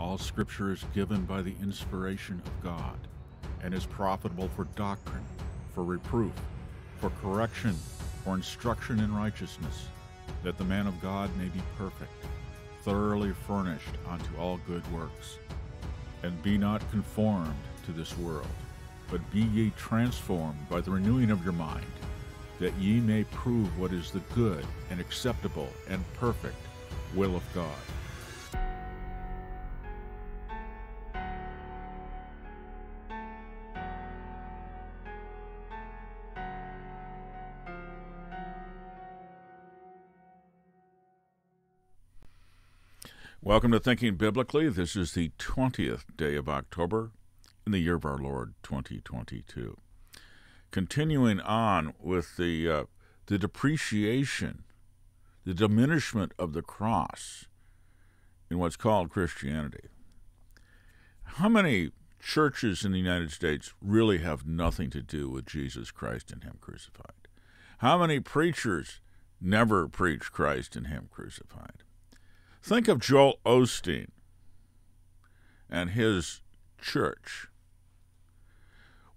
All scripture is given by the inspiration of God and is profitable for doctrine, for reproof, for correction, for instruction in righteousness, that the man of God may be perfect, thoroughly furnished unto all good works. And be not conformed to this world, but be ye transformed by the renewing of your mind, that ye may prove what is the good and acceptable and perfect will of God. Welcome to Thinking Biblically. This is the 20th day of October in the year of our Lord 2022. Continuing on with the, uh, the depreciation, the diminishment of the cross in what's called Christianity. How many churches in the United States really have nothing to do with Jesus Christ and Him crucified? How many preachers never preach Christ and Him crucified? Think of Joel Osteen and his church.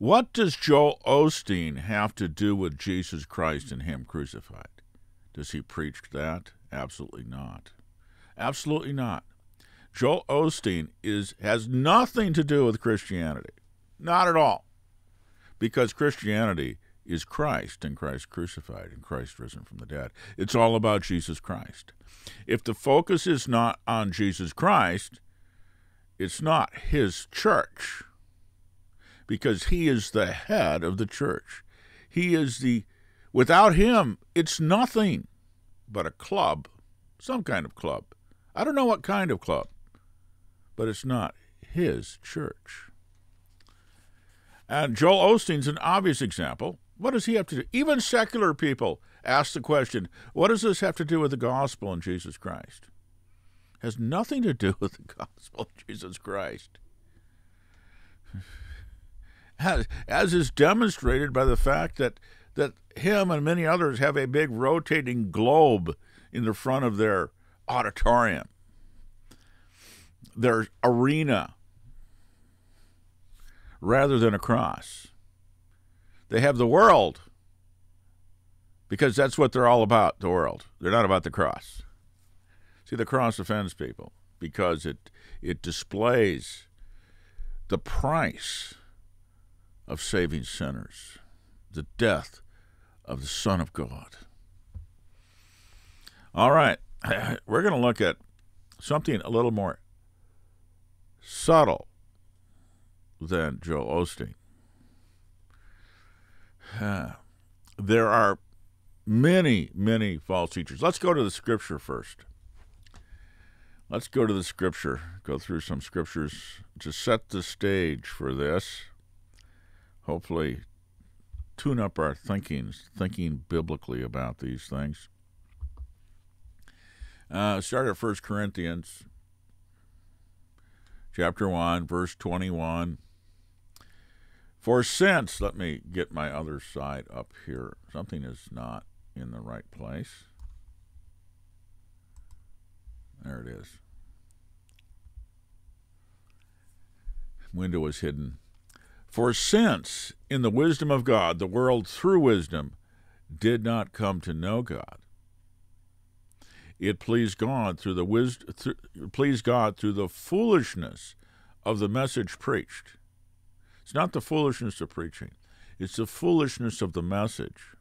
What does Joel Osteen have to do with Jesus Christ and Him crucified? Does he preach that? Absolutely not. Absolutely not. Joel Osteen is has nothing to do with Christianity. Not at all. Because Christianity is Christ and Christ crucified and Christ risen from the dead. It's all about Jesus Christ. If the focus is not on Jesus Christ, it's not his church because he is the head of the church. He is the, without him, it's nothing but a club, some kind of club. I don't know what kind of club, but it's not his church. And Joel Osteen's an obvious example. What does he have to do? Even secular people ask the question what does this have to do with the gospel and Jesus Christ? Has nothing to do with the gospel of Jesus Christ. As, as is demonstrated by the fact that, that him and many others have a big rotating globe in the front of their auditorium, their arena, rather than a cross. They have the world because that's what they're all about, the world. They're not about the cross. See, the cross offends people because it it displays the price of saving sinners, the death of the Son of God. All right, we're going to look at something a little more subtle than Joel Osteen. There are many, many false teachers. Let's go to the scripture first. Let's go to the scripture, go through some scriptures to set the stage for this. Hopefully, tune up our thinking, thinking biblically about these things. Uh, start at 1 Corinthians chapter 1, verse 21. For since, let me get my other side up here. Something is not in the right place. There it is. Window is hidden. For since, in the wisdom of God, the world through wisdom did not come to know God, it pleased God through the wisdom, pleased God through the foolishness of the message preached it's not the foolishness of preaching, it's the foolishness of the message.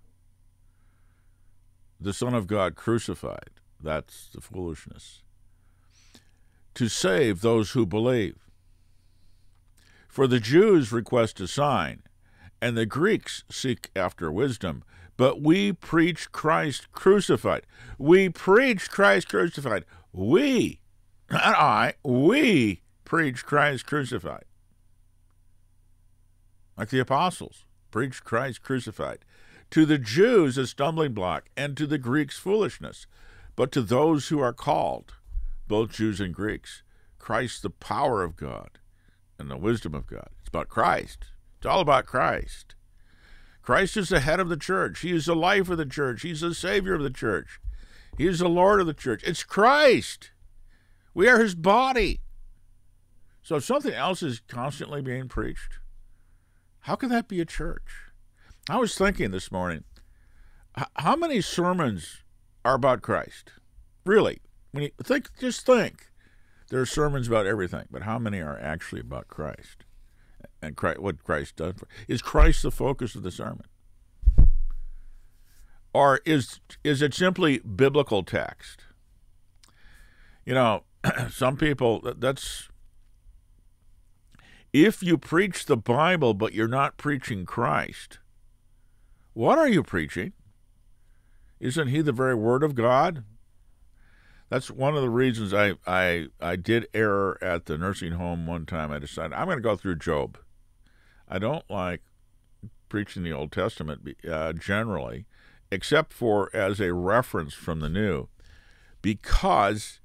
The Son of God crucified. That's the foolishness. To save those who believe. For the Jews request a sign, and the Greeks seek after wisdom. But we preach Christ crucified. We preach Christ crucified. We, not I, we preach Christ crucified like the apostles, preached Christ crucified. To the Jews, a stumbling block, and to the Greeks, foolishness. But to those who are called, both Jews and Greeks, Christ, the power of God and the wisdom of God. It's about Christ. It's all about Christ. Christ is the head of the church. He is the life of the church. He's the Savior of the church. He is the Lord of the church. It's Christ. We are His body. So if something else is constantly being preached, how can that be a church? I was thinking this morning, how many sermons are about Christ? Really, when you think, just think. There are sermons about everything, but how many are actually about Christ and Christ, what Christ done for? Is Christ the focus of the sermon, or is is it simply biblical text? You know, some people that's if you preach the Bible but you're not preaching Christ, what are you preaching? Isn't he the very word of God? That's one of the reasons I, I I did error at the nursing home one time. I decided I'm going to go through Job. I don't like preaching the Old Testament uh, generally, except for as a reference from the New, because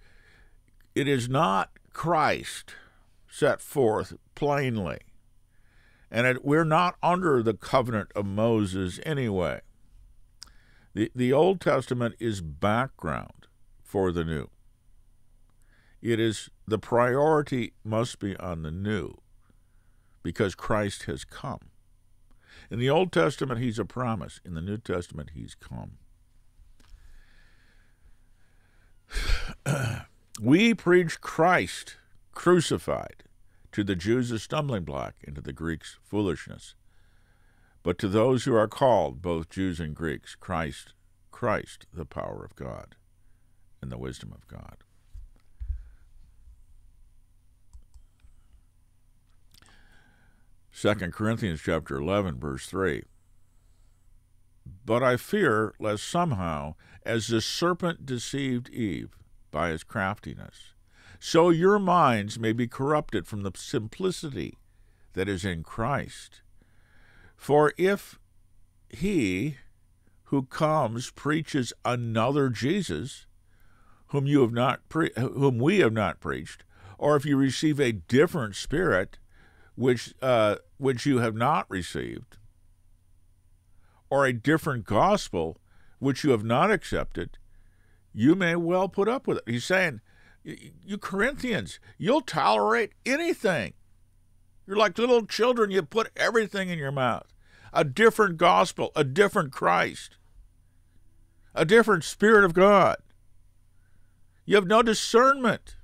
it is not Christ set forth plainly. And it, we're not under the covenant of Moses anyway. The, the Old Testament is background for the new. It is the priority must be on the new because Christ has come. In the Old Testament, he's a promise. In the New Testament, he's come. we preach Christ crucified, to the Jews a stumbling block, and to the Greeks foolishness. But to those who are called, both Jews and Greeks, Christ, Christ, the power of God and the wisdom of God. Second Corinthians chapter 11 verse 3 But I fear lest somehow as the serpent deceived Eve by his craftiness so your minds may be corrupted from the simplicity that is in Christ. For if he who comes preaches another Jesus, whom you have not pre- whom we have not preached, or if you receive a different spirit, which uh, which you have not received, or a different gospel which you have not accepted, you may well put up with it. He's saying you Corinthians, you'll tolerate anything. You're like little children, you put everything in your mouth. A different gospel, a different Christ, a different Spirit of God. You have no discernment.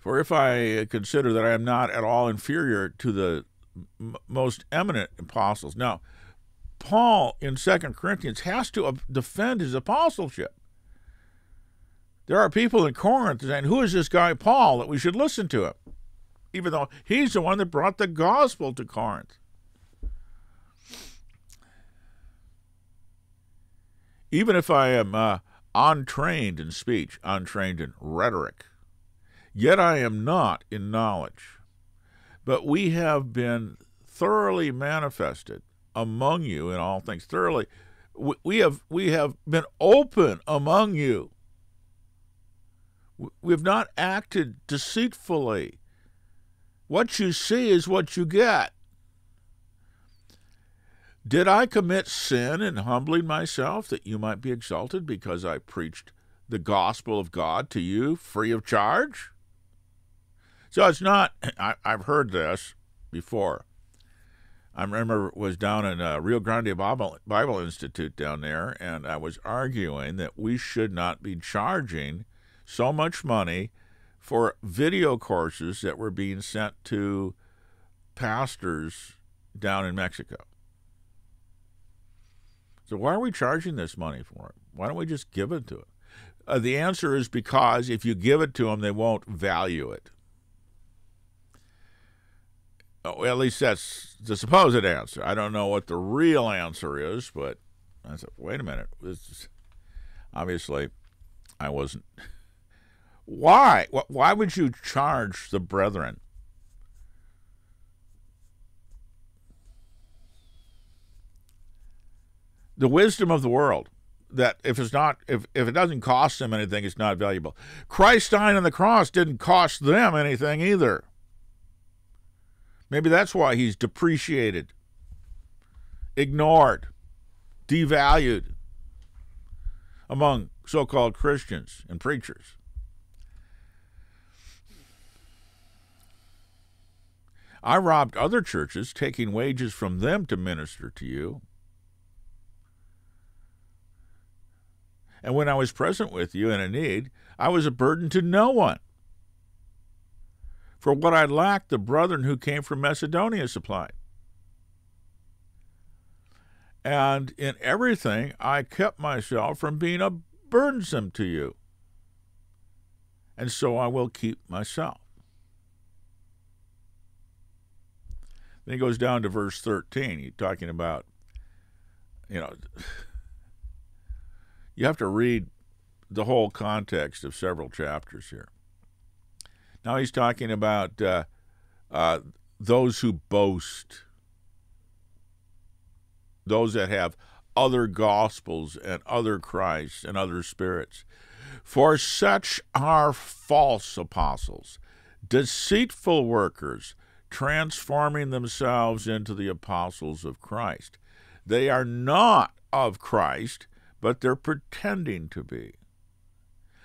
For if I consider that I am not at all inferior to the most eminent apostles. Now, Paul in Second Corinthians has to defend his apostleship. There are people in Corinth saying, Who is this guy Paul that we should listen to him? Even though he's the one that brought the gospel to Corinth. Even if I am uh, untrained in speech, untrained in rhetoric, yet I am not in knowledge. But we have been thoroughly manifested among you in all things thoroughly. We have we have been open among you. We have not acted deceitfully. What you see is what you get. Did I commit sin in humbling myself that you might be exalted because I preached the gospel of God to you free of charge? So it's not, I, have heard this before. I remember was down in uh, Rio Grande Bible, Bible Institute down there, and I was arguing that we should not be charging so much money for video courses that were being sent to pastors down in Mexico. So why are we charging this money for it? Why don't we just give it to them? Uh, the answer is because if you give it to them, they won't value it. Oh, well, at least that's the supposed answer. I don't know what the real answer is, but I said, wait a minute. This obviously, I wasn't. Why? Why would you charge the brethren? The wisdom of the world that if it's not if, if it doesn't cost them anything, it's not valuable. Christ dying on the cross didn't cost them anything either. Maybe that's why he's depreciated, ignored, devalued. among so called Christians and preachers. I robbed other churches, taking wages from them to minister to you. And when I was present with you in a need, I was a burden to no one. For what I lacked, the brethren who came from Macedonia supplied. And in everything, I kept myself from being a burdensome to you. And so I will keep myself. Then he goes down to verse 13. He's talking about, you know, you have to read the whole context of several chapters here. Now he's talking about uh, uh, those who boast, those that have other gospels and other Christs and other spirits. For such are false apostles, deceitful workers, transforming themselves into the apostles of Christ. They are not of Christ, but they're pretending to be.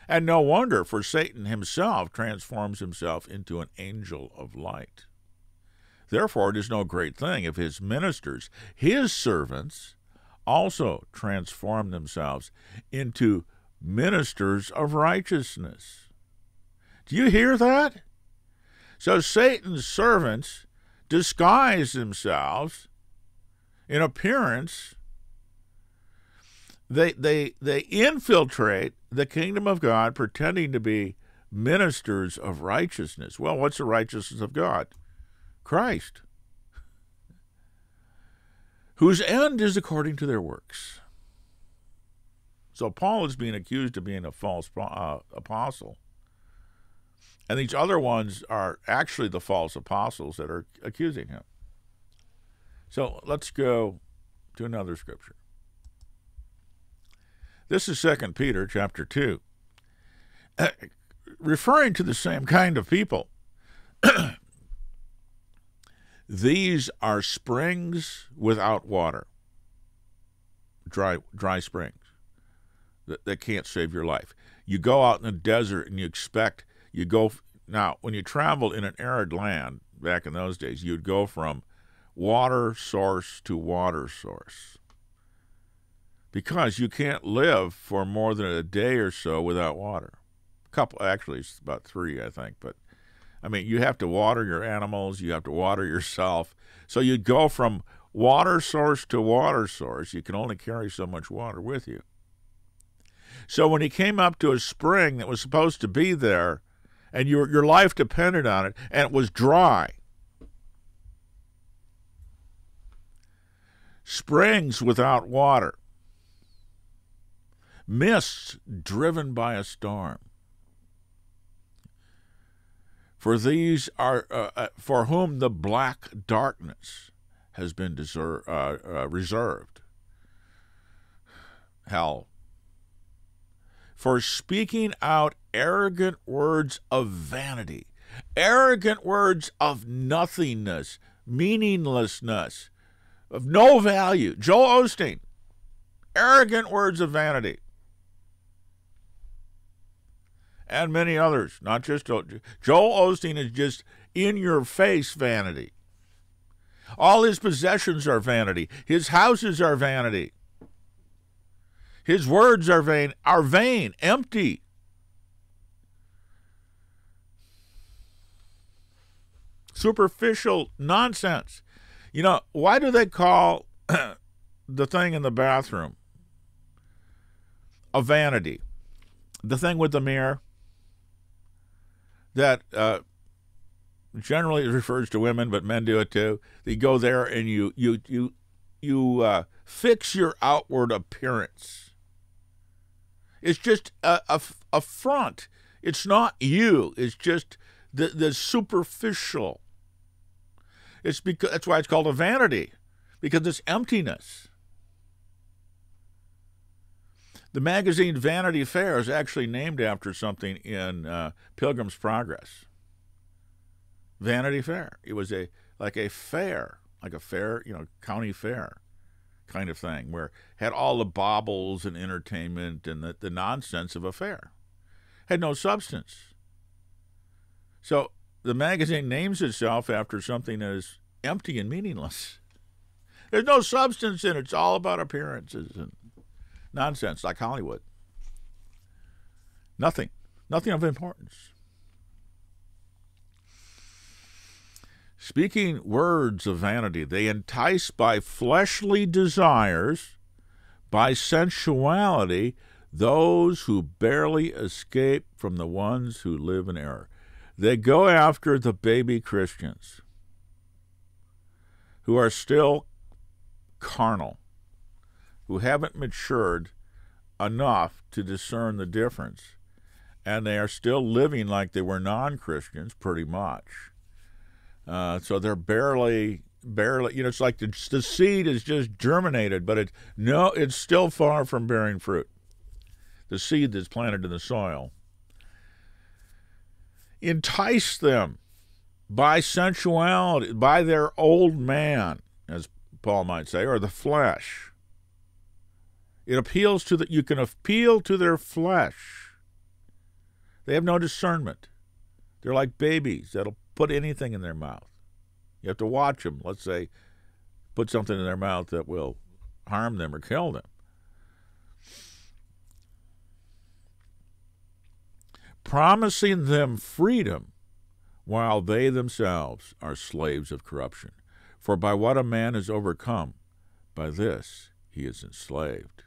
And no wonder, for Satan himself transforms himself into an angel of light. Therefore, it is no great thing if his ministers, his servants, also transform themselves into ministers of righteousness. Do you hear that? So Satan's servants disguise themselves in appearance. They, they, they infiltrate the kingdom of God pretending to be ministers of righteousness. Well, what's the righteousness of God? Christ, whose end is according to their works. So Paul is being accused of being a false uh, apostle. And these other ones are actually the false apostles that are accusing him. So let's go to another scripture. This is 2 Peter chapter 2. Uh, referring to the same kind of people. These are springs without water. Dry dry springs that, that can't save your life. You go out in the desert and you expect you go now when you traveled in an arid land back in those days, you'd go from water source to water source because you can't live for more than a day or so without water. A couple, actually, it's about three, I think. But I mean, you have to water your animals, you have to water yourself. So you'd go from water source to water source. You can only carry so much water with you. So when he came up to a spring that was supposed to be there, and your your life depended on it, and it was dry. Springs without water, mists driven by a storm. For these are uh, uh, for whom the black darkness has been uh, uh reserved. Hell for speaking out arrogant words of vanity, arrogant words of nothingness, meaninglessness, of no value. Joel Osteen, arrogant words of vanity. And many others, not just Joel Osteen is just in your face vanity. All his possessions are vanity. His houses are vanity. His words are vain, are vain, empty. Superficial nonsense. You know, why do they call the thing in the bathroom a vanity? The thing with the mirror that uh, generally refers to women, but men do it too. You go there and you you you you uh, fix your outward appearance it's just a, a, a front. It's not you. It's just the, the superficial. It's because that's why it's called a vanity, because it's emptiness. The magazine Vanity Fair is actually named after something in uh, Pilgrim's Progress. Vanity Fair. It was a like a fair, like a fair, you know, county fair, kind of thing, where had all the baubles and entertainment and the, the nonsense of a fair. Had no substance. So the magazine names itself after something that is empty and meaningless. There's no substance in it. It's all about appearances and nonsense, like Hollywood. Nothing. Nothing of importance. Speaking words of vanity, they entice by fleshly desires, by sensuality, those who barely escape from the ones who live in error. They go after the baby Christians who are still carnal, who haven't matured enough to discern the difference, and they are still living like they were non Christians pretty much uh, so they're barely, barely, you know, it's like the, the seed is just germinated, but it no, it's still far from bearing fruit. The seed that's planted in the soil. Entice them by sensuality, by their old man, as Paul might say, or the flesh. It appeals to that you can appeal to their flesh. They have no discernment. They're like babies that'll put anything in their mouth. You have to watch them. Let's say, put something in their mouth that will harm them or kill them. Promising them freedom while they themselves are slaves of corruption. For by what a man is overcome, by this he is enslaved.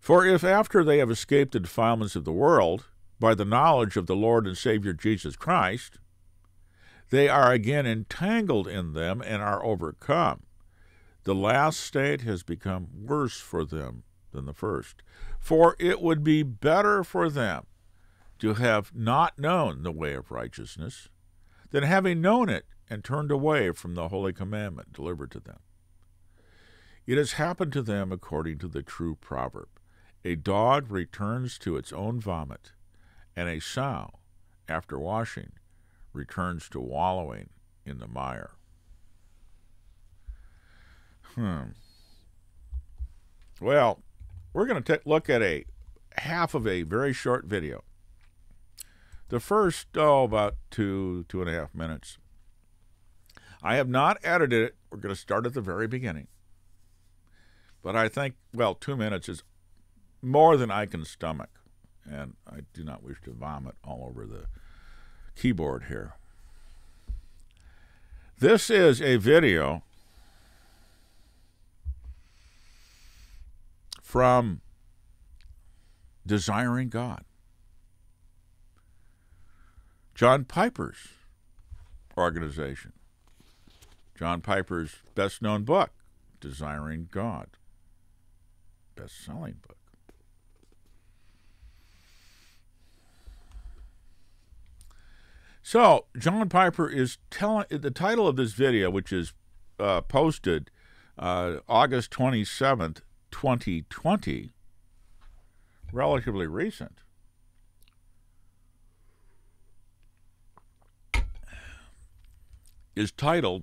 For if after they have escaped the defilements of the world, by the knowledge of the Lord and Savior Jesus Christ, they are again entangled in them and are overcome. The last state has become worse for them than the first. For it would be better for them to have not known the way of righteousness than having known it and turned away from the holy commandment delivered to them. It has happened to them according to the true proverb A dog returns to its own vomit, and a sow, after washing, returns to wallowing in the mire. Hmm. Well, we're going to look at a half of a very short video. The first, oh, about two, two and a half minutes. I have not edited it. We're going to start at the very beginning. But I think, well, two minutes is more than I can stomach. And I do not wish to vomit all over the keyboard here. This is a video from Desiring God. John Piper's organization. John Piper's best known book, Desiring God. Best selling book. So John Piper is telling the title of this video, which is uh, posted uh, August twenty seventh, twenty twenty, relatively recent. Is titled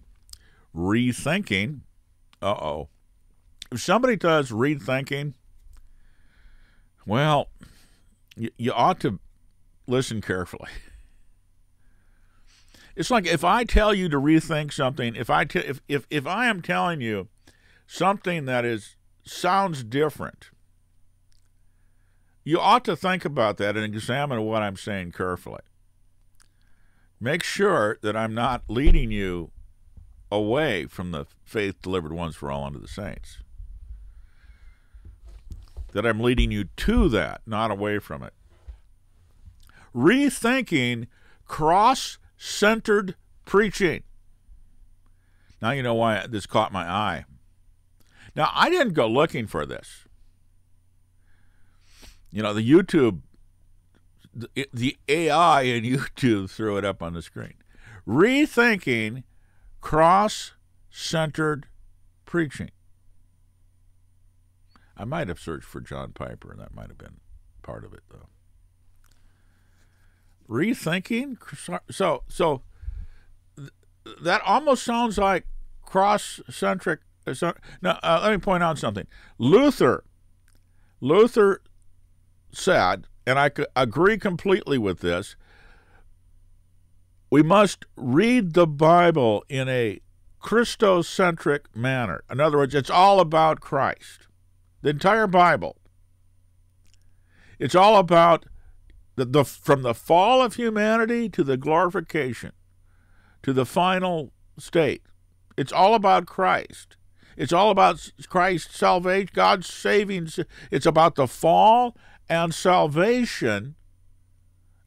Rethinking. Uh oh. If somebody does rethinking, well, you ought to listen carefully. It's like if I tell you to rethink something, if I t- if, if if I am telling you something that is sounds different, you ought to think about that and examine what I'm saying carefully. Make sure that I'm not leading you away from the faith delivered once for all unto the saints. That I'm leading you to that, not away from it. Rethinking cross centered preaching. Now you know why this caught my eye. Now, I didn't go looking for this. You know, the YouTube, the, AI in YouTube threw it up on the screen. Rethinking cross centered preaching. I might have searched for John Piper, and that might have been part of it, though rethinking. So so that almost sounds like cross-centric now, uh, let me point out something. Luther, Luther said, and I agree completely with this. We must read the Bible in a Christocentric manner. In other words, it's all about Christ. The entire Bible. It's all about the, the from the fall of humanity to the glorification to the final state. It's all about Christ. It's all about Christ's salvation, God's saving. It's about the fall and salvation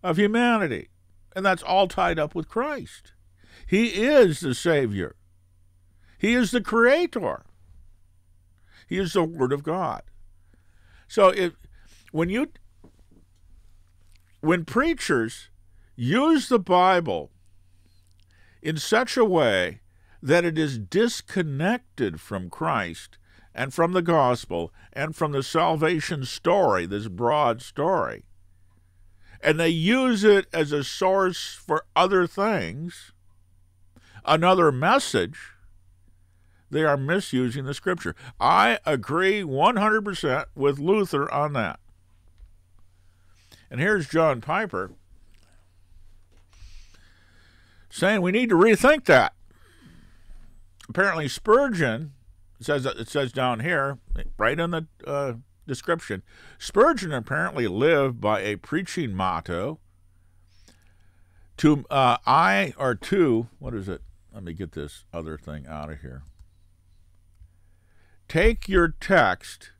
of humanity. And that's all tied up with Christ. He is the Savior. He is the Creator. He is the Word of God. So if when you when preachers use the Bible in such a way that it is disconnected from Christ and from the gospel and from the salvation story, this broad story, and they use it as a source for other things, another message, they are misusing the scripture. I agree 100% with Luther on that. And here's John Piper saying we need to rethink that. Apparently, Spurgeon says it says down here, right in the uh, description. Spurgeon apparently lived by a preaching motto. To uh, I or to what is it? Let me get this other thing out of here. Take your text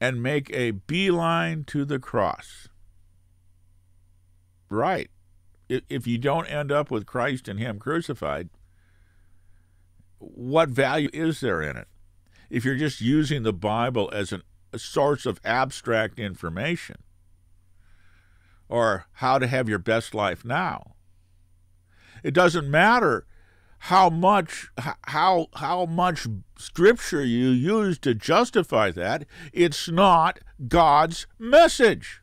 and make a beeline to the cross. Right. If you don't end up with Christ and Him crucified, what value is there in it? If you're just using the Bible as an, a source of abstract information or how to have your best life now, it doesn't matter how much how how much scripture you use to justify that it's not god's message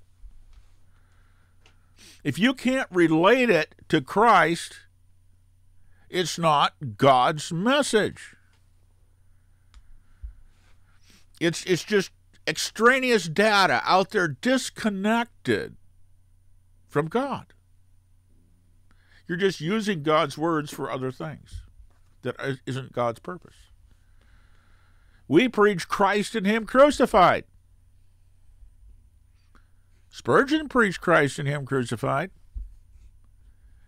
if you can't relate it to Christ, it's not God's message. It's it's just extraneous data out there disconnected from God. You're just using God's words for other things that isn't God's purpose. We preach Christ and Him crucified. Spurgeon preached Christ and Him crucified.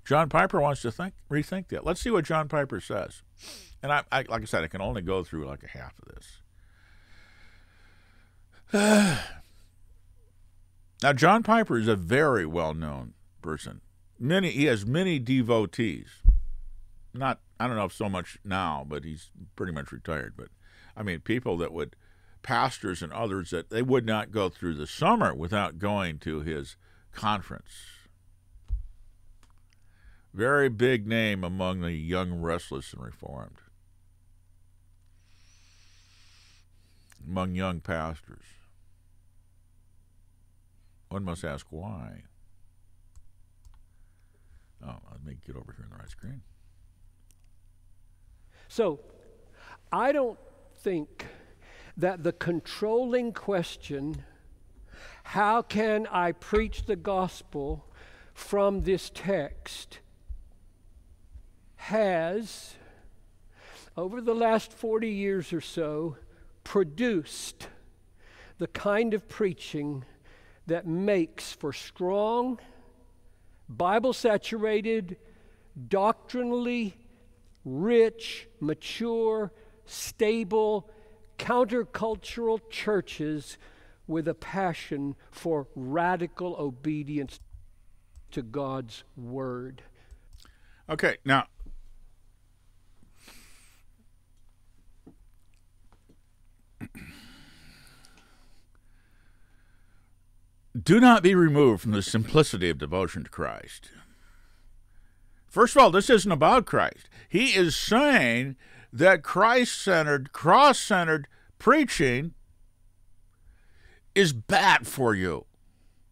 John Piper wants to think rethink that. Let's see what John Piper says. And I, I like I said, I can only go through like a half of this. now, John Piper is a very well-known person. Many he has many devotees. Not I don't know if so much now, but he's pretty much retired. But I mean, people that would pastors and others that they would not go through the summer without going to his conference. Very big name among the young, restless, and reformed. Among young pastors. One must ask why. Oh, let me get over here on the right screen. So, I don't think that the controlling question, how can I preach the gospel from this text, has, over the last 40 years or so, produced the kind of preaching that makes for strong, Bible saturated, doctrinally rich, mature, stable, countercultural churches with a passion for radical obedience to God's word. Okay, now do not be removed from the simplicity of devotion to Christ. First of all, this isn't about Christ. He is saying that Christ centered, cross centered preaching is bad for you.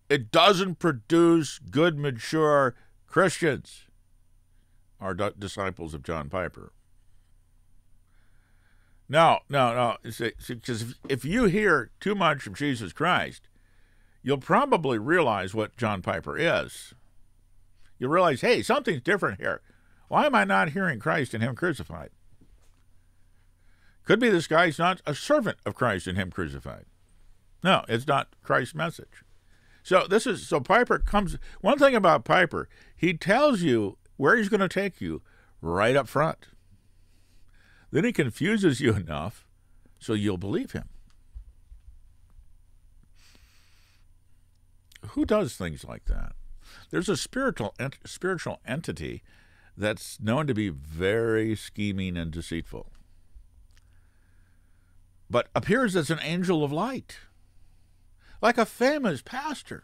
It doesn't produce good, mature Christians, our disciples of John Piper. No, no, no. Because if, if you hear too much of Jesus Christ, you'll probably realize what John Piper is. You'll realize, hey, something's different here. Why am I not hearing Christ and Him crucified? Could be this guy's not a servant of Christ and Him crucified. No, it's not Christ's message. So this is so Piper comes. One thing about Piper, he tells you where he's going to take you right up front. Then he confuses you enough so you'll believe him. Who does things like that? There's a spiritual ent- spiritual entity that's known to be very scheming and deceitful, but appears as an angel of light, like a famous pastor.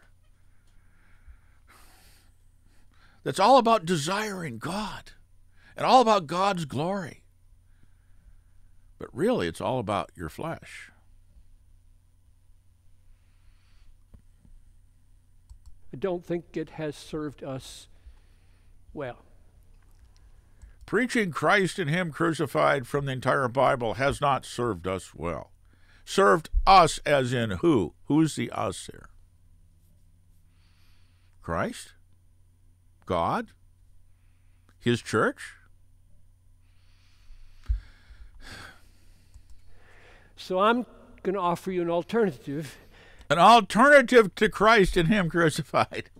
That's all about desiring God and all about God's glory. But really, it's all about your flesh. I don't think it has served us well. Preaching Christ and Him crucified from the entire Bible has not served us well. Served us as in who? Who's the us here? Christ? God? His church? So I'm going to offer you an alternative. An alternative to Christ and Him crucified.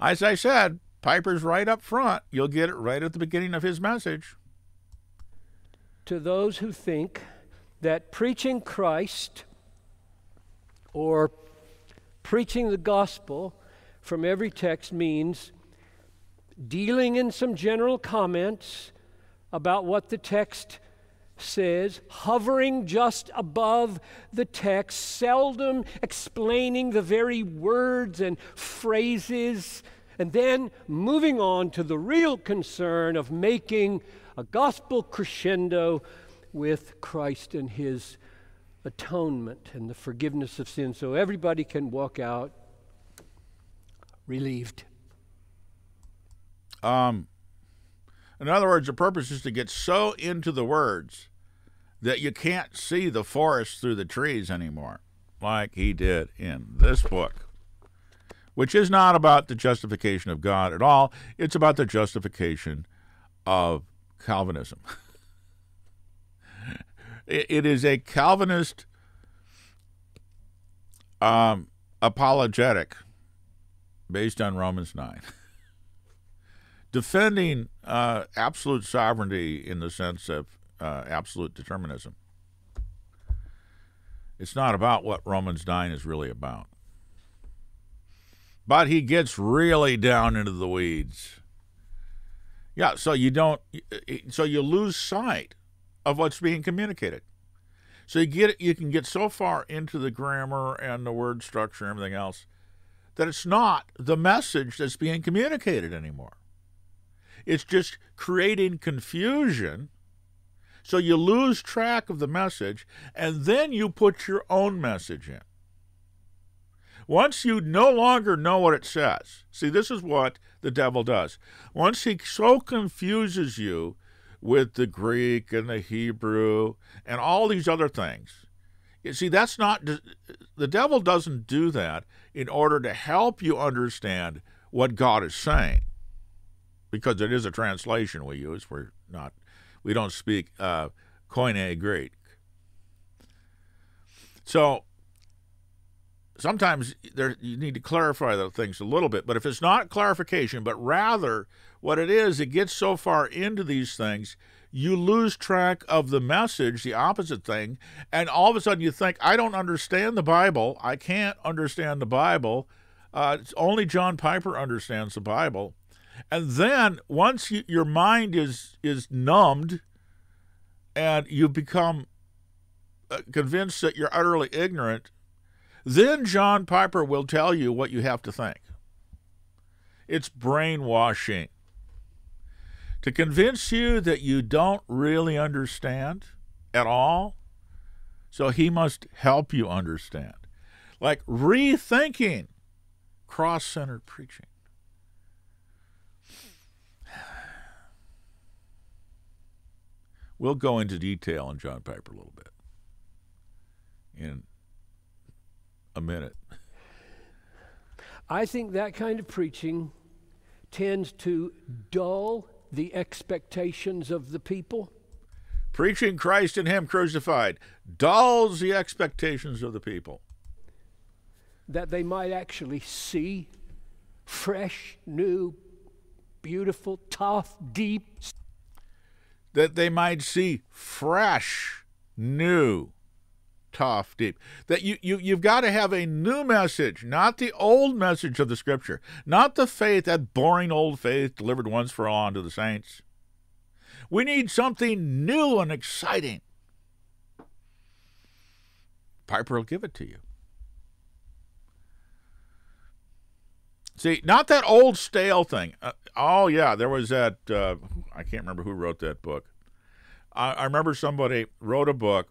As I said, Piper's right up front. You'll get it right at the beginning of his message. To those who think that preaching Christ or preaching the gospel from every text means dealing in some general comments about what the text says, hovering just above the text, seldom explaining the very words and phrases, and then moving on to the real concern of making a gospel crescendo with Christ and his atonement and the forgiveness of sin so everybody can walk out relieved. Um, in other words, the purpose is to get so into the words that you can't see the forest through the trees anymore, like he did in this book, which is not about the justification of God at all. It's about the justification of Calvinism. it is a Calvinist um, apologetic based on Romans 9. Defending uh, absolute sovereignty in the sense of uh, absolute determinism. It's not about what Romans 9 is really about. But he gets really down into the weeds. Yeah, so you don't so you lose sight of what's being communicated. So you get you can get so far into the grammar and the word structure and everything else that it's not the message that's being communicated anymore. It's just creating confusion so you lose track of the message, and then you put your own message in. Once you no longer know what it says, see, this is what the devil does. Once he so confuses you with the Greek and the Hebrew and all these other things, you see, that's not, the devil doesn't do that in order to help you understand what God is saying, because it is a translation we use. We're not we don't speak uh, Koine Greek. So sometimes there you need to clarify the things a little bit. But if it's not clarification, but rather what it is, it gets so far into these things, you lose track of the message, the opposite thing, and all of a sudden you think, I don't understand the Bible. I can't understand the Bible. Uh, only John Piper understands the Bible. And then once you, your mind is is numbed and you become uh, convinced that you're utterly ignorant, then John Piper will tell you what you have to think. It's brainwashing. To convince you that you don't really understand at all, so he must help you understand. Like rethinking cross centered preaching. We'll go into detail on John Piper a little bit in a minute. I think that kind of preaching tends to dull the expectations of the people. Preaching Christ and Him crucified dulls the expectations of the people. That they might actually see fresh, new, beautiful, tough, deep. That they might see fresh, new, tough, deep. That you, you, you've got to have a new message, not the old message of the Scripture, not the faith, that boring old faith delivered once for all unto the saints. We need something new and exciting. Piper will give it to you. See, not that old stale thing. Uh, oh, yeah, there was that. Uh, I can't remember who wrote that book. I, I remember somebody wrote a book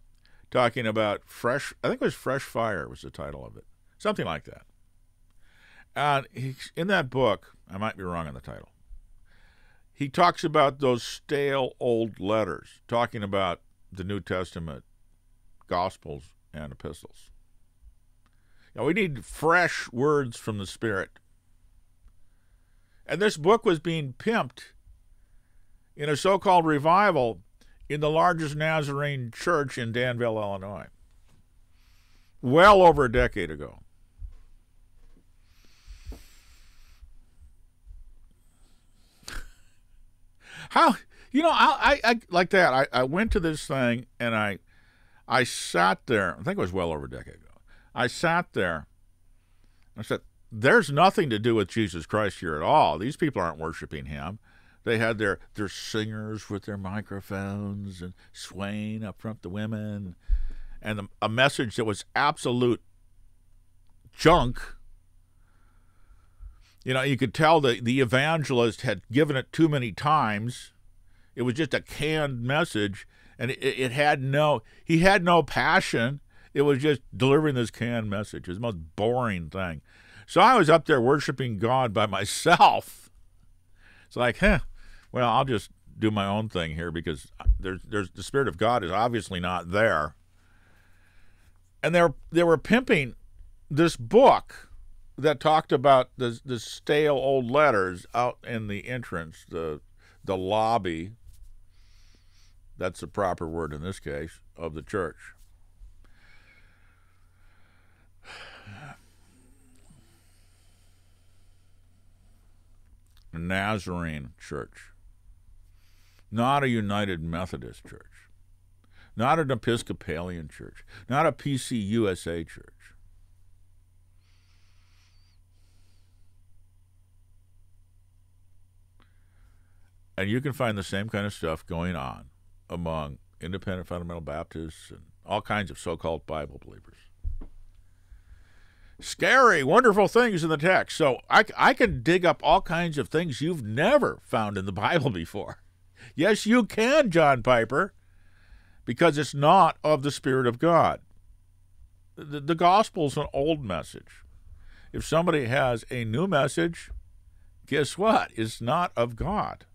talking about fresh. I think it was Fresh Fire was the title of it, something like that. And he, in that book, I might be wrong on the title. He talks about those stale old letters, talking about the New Testament, Gospels, and epistles. Now, we need fresh words from the Spirit. And this book was being pimped in a so called revival in the largest Nazarene church in Danville, Illinois, well over a decade ago. How you know I, I, I like that. I, I went to this thing and I I sat there. I think it was well over a decade ago. I sat there I said there's nothing to do with Jesus Christ here at all. These people aren't worshiping him they had their their singers with their microphones and swaying up front the women, and the, a message that was absolute junk. You know, you could tell the the evangelist had given it too many times. It was just a canned message, and it, it had no he had no passion. It was just delivering this canned message. It was the most boring thing. So I was up there worshiping God by myself. It's like, huh, well, I'll just do my own thing here because there's there's the spirit of God is obviously not there. And they were they were pimping this book that talked about the the stale old letters out in the entrance, the the lobby. That's the proper word in this case of the church. Nazarene Church not a United Methodist Church, not an Episcopalian church, not a PCUSA church. And you can find the same kind of stuff going on among independent fundamental Baptists and all kinds of so called Bible believers. Scary, wonderful things in the text. So I, I can dig up all kinds of things you've never found in the Bible before. Yes, you can, John Piper, because it's not of the Spirit of God. The, the is an old message. If somebody has a new message, guess what? It's not of God.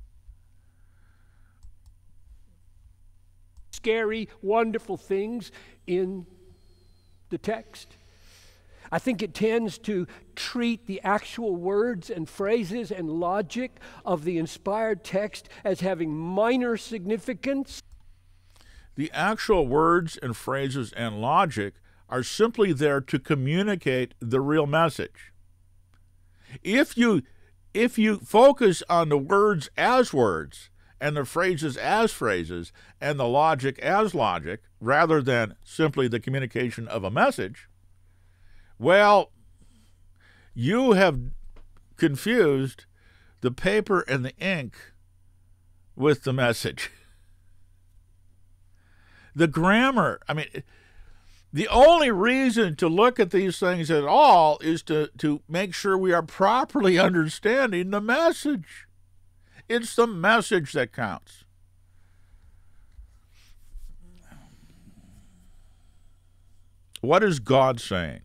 Scary, wonderful things in the text. I think it tends to treat the actual words and phrases and logic of the inspired text as having minor significance. The actual words and phrases and logic are simply there to communicate the real message. If you if you focus on the words as words and the phrases as phrases and the logic as logic rather than simply the communication of a message, well, you have confused the paper and the ink with the message. The grammar, I mean, the only reason to look at these things at all is to, to make sure we are properly understanding the message. It's the message that counts. What is God saying?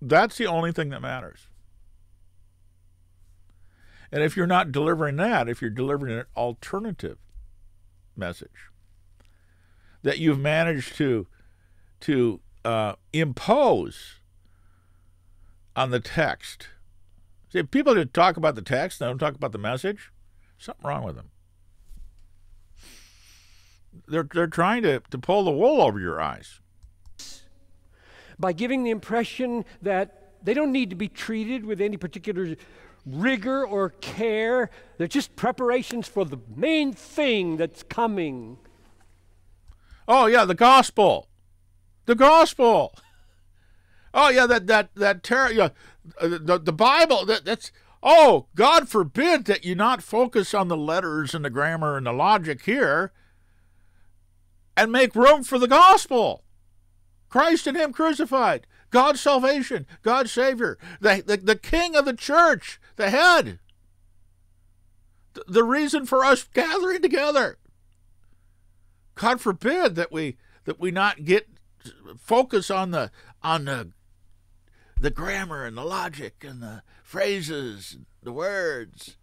That's the only thing that matters. And if you're not delivering that, if you're delivering an alternative message, that you've managed to to uh, impose on the text. See, if people just talk about the text, they don't talk about the message. Something wrong with them. They're they're trying to, to pull the wool over your eyes. By giving the impression that they don't need to be treated with any particular rigor or care. They're just preparations for the main thing that's coming. Oh yeah, the gospel. The gospel. Oh yeah, that that that ter- yeah, uh, the the Bible. That, that's oh God forbid that you not focus on the letters and the grammar and the logic here, and make room for the gospel. Christ and Him crucified. God's salvation, God's Savior, the, the, the King of the church, the head. The, the reason for us gathering together. God forbid that we that we not get focus on the on the the grammar and the logic and the phrases, and the words.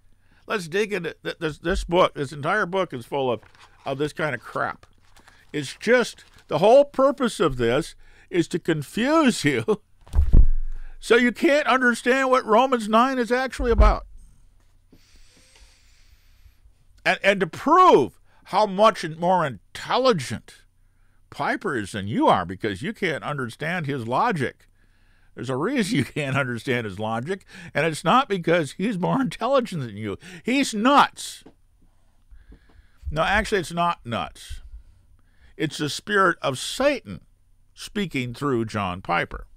Let's dig into this. This book, this entire book, is full of of this kind of crap. It's just the whole purpose of this is to confuse you so you can't understand what Romans 9 is actually about. And, and to prove how much more intelligent Piper is than you are because you can't understand his logic. There's a reason you can't understand his logic, and it's not because he's more intelligent than you. He's nuts. No, actually, it's not nuts. It's the spirit of Satan speaking through John Piper.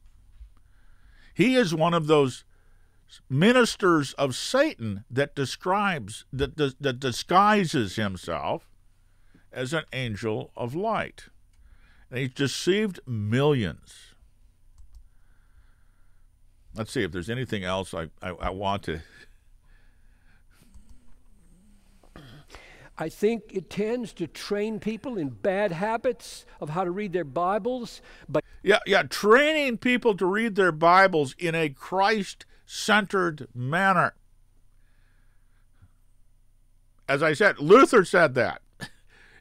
He is one of those ministers of Satan that describes that, that disguises himself as an angel of light. And he's deceived millions. Let's see if there's anything else I, I, I want to I think it tends to train people in bad habits of how to read their Bibles. But yeah, yeah, training people to read their Bibles in a Christ-centered manner. As I said, Luther said that.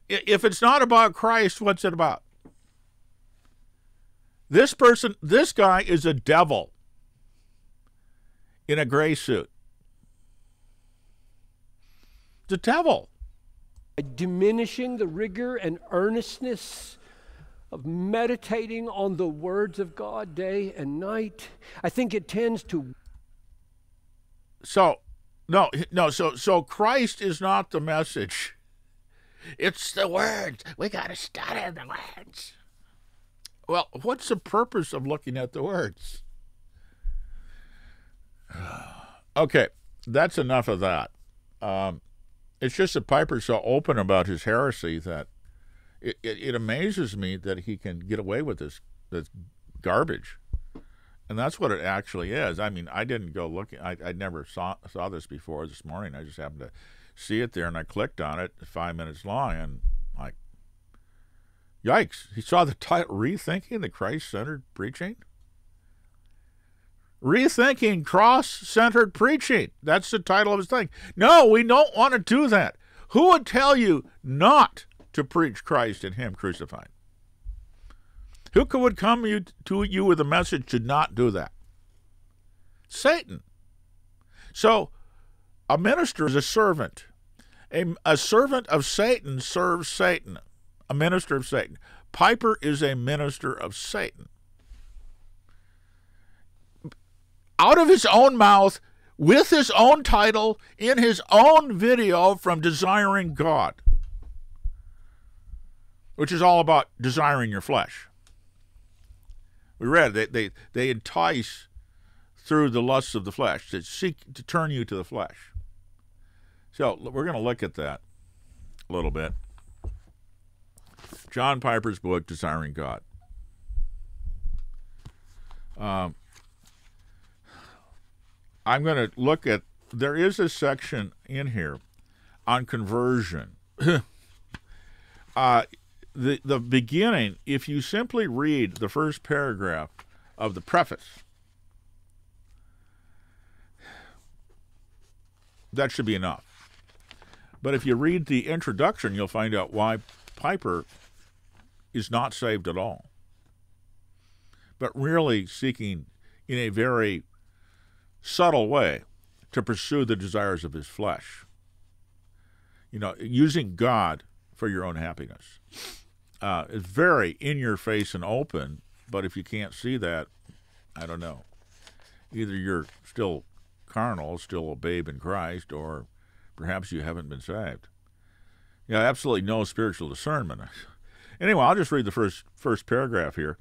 If it's not about Christ, what's it about? This person, this guy is a devil in a gray suit. The devil diminishing the rigor and earnestness of meditating on the words of God day and night. I think it tends to. So, no, no. So, so Christ is not the message. It's the words. We got to study the words. Well, what's the purpose of looking at the words? okay, that's enough of that. Um, it's just that Piper's so open about his heresy that it, it, it, amazes me that he can get away with this this garbage. And that's what it actually is. I mean, I didn't go looking. I, I never saw saw this before this morning. I just happened to see it there, and I clicked on it. Five minutes long, and like, yikes! He saw the title, "Rethinking the Christ-Centered Preaching." Rethinking Cross Centered Preaching. That's the title of his thing. No, we don't want to do that. Who would tell you not to preach Christ and Him crucified? Who would come to you with a message to not do that? Satan. So, a minister is a servant. A, a servant of Satan serves Satan, a minister of Satan. Piper is a minister of Satan. Out of his own mouth with his own title in his own video from Desiring God, which is all about desiring your flesh. We read they, they, they entice through the lusts of the flesh to seek to turn you to the flesh. So we're going to look at that a little bit. John Piper's book, Desiring God. Um, I'm going to look at there is a section in here on conversion. uh, the the beginning, if you simply read the first paragraph of the preface, that should be enough. But if you read the introduction, you'll find out why Piper is not saved at all, but really seeking in a very subtle way to pursue the desires of his flesh. You know, using God for your own happiness. Uh, it's very in your face and open, but if you can't see that, I don't know. Either you're still carnal, still a babe in Christ, or perhaps you haven't been saved. Yeah, absolutely no spiritual discernment. Anyway, I'll just read the first first paragraph here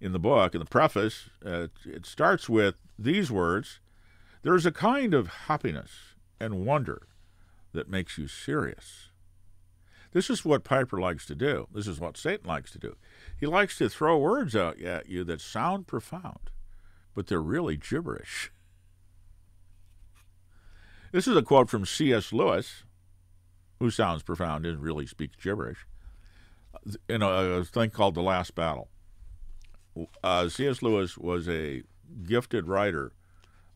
in the book. In the preface, uh, it starts with these words: "There is a kind of happiness and wonder that makes you serious." This is what Piper likes to do. This is what Satan likes to do. He likes to throw words out at you that sound profound, but they're really gibberish. This is a quote from C.S. Lewis, who sounds profound and really speaks gibberish, in a, a thing called The Last Battle. Uh, C.S. Lewis was a gifted writer,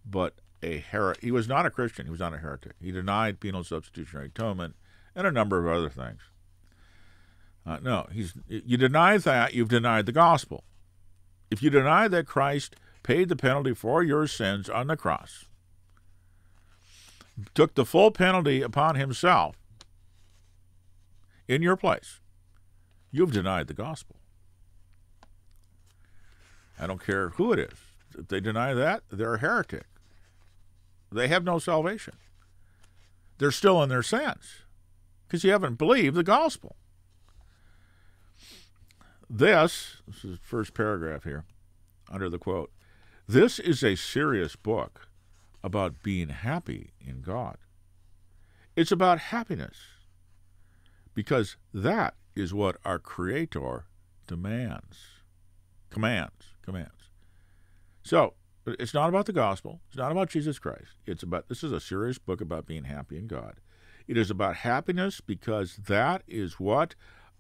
but a her- he was not a Christian. He was not a heretic. He denied penal substitutionary atonement and a number of other things. Uh, no, he's you deny that you've denied the gospel. If you deny that Christ paid the penalty for your sins on the cross, took the full penalty upon himself in your place, you've denied the gospel. I don't care who it is. If they deny that, they're a heretic. They have no salvation. They're still in their sins because you haven't believed the gospel. This, this is the first paragraph here, under the quote, this is a serious book about being happy in God. It's about happiness because that is what our Creator demands, commands, commands. So, it's not about the gospel. It's not about Jesus Christ. It's about this is a serious book about being happy in God. It is about happiness because that is what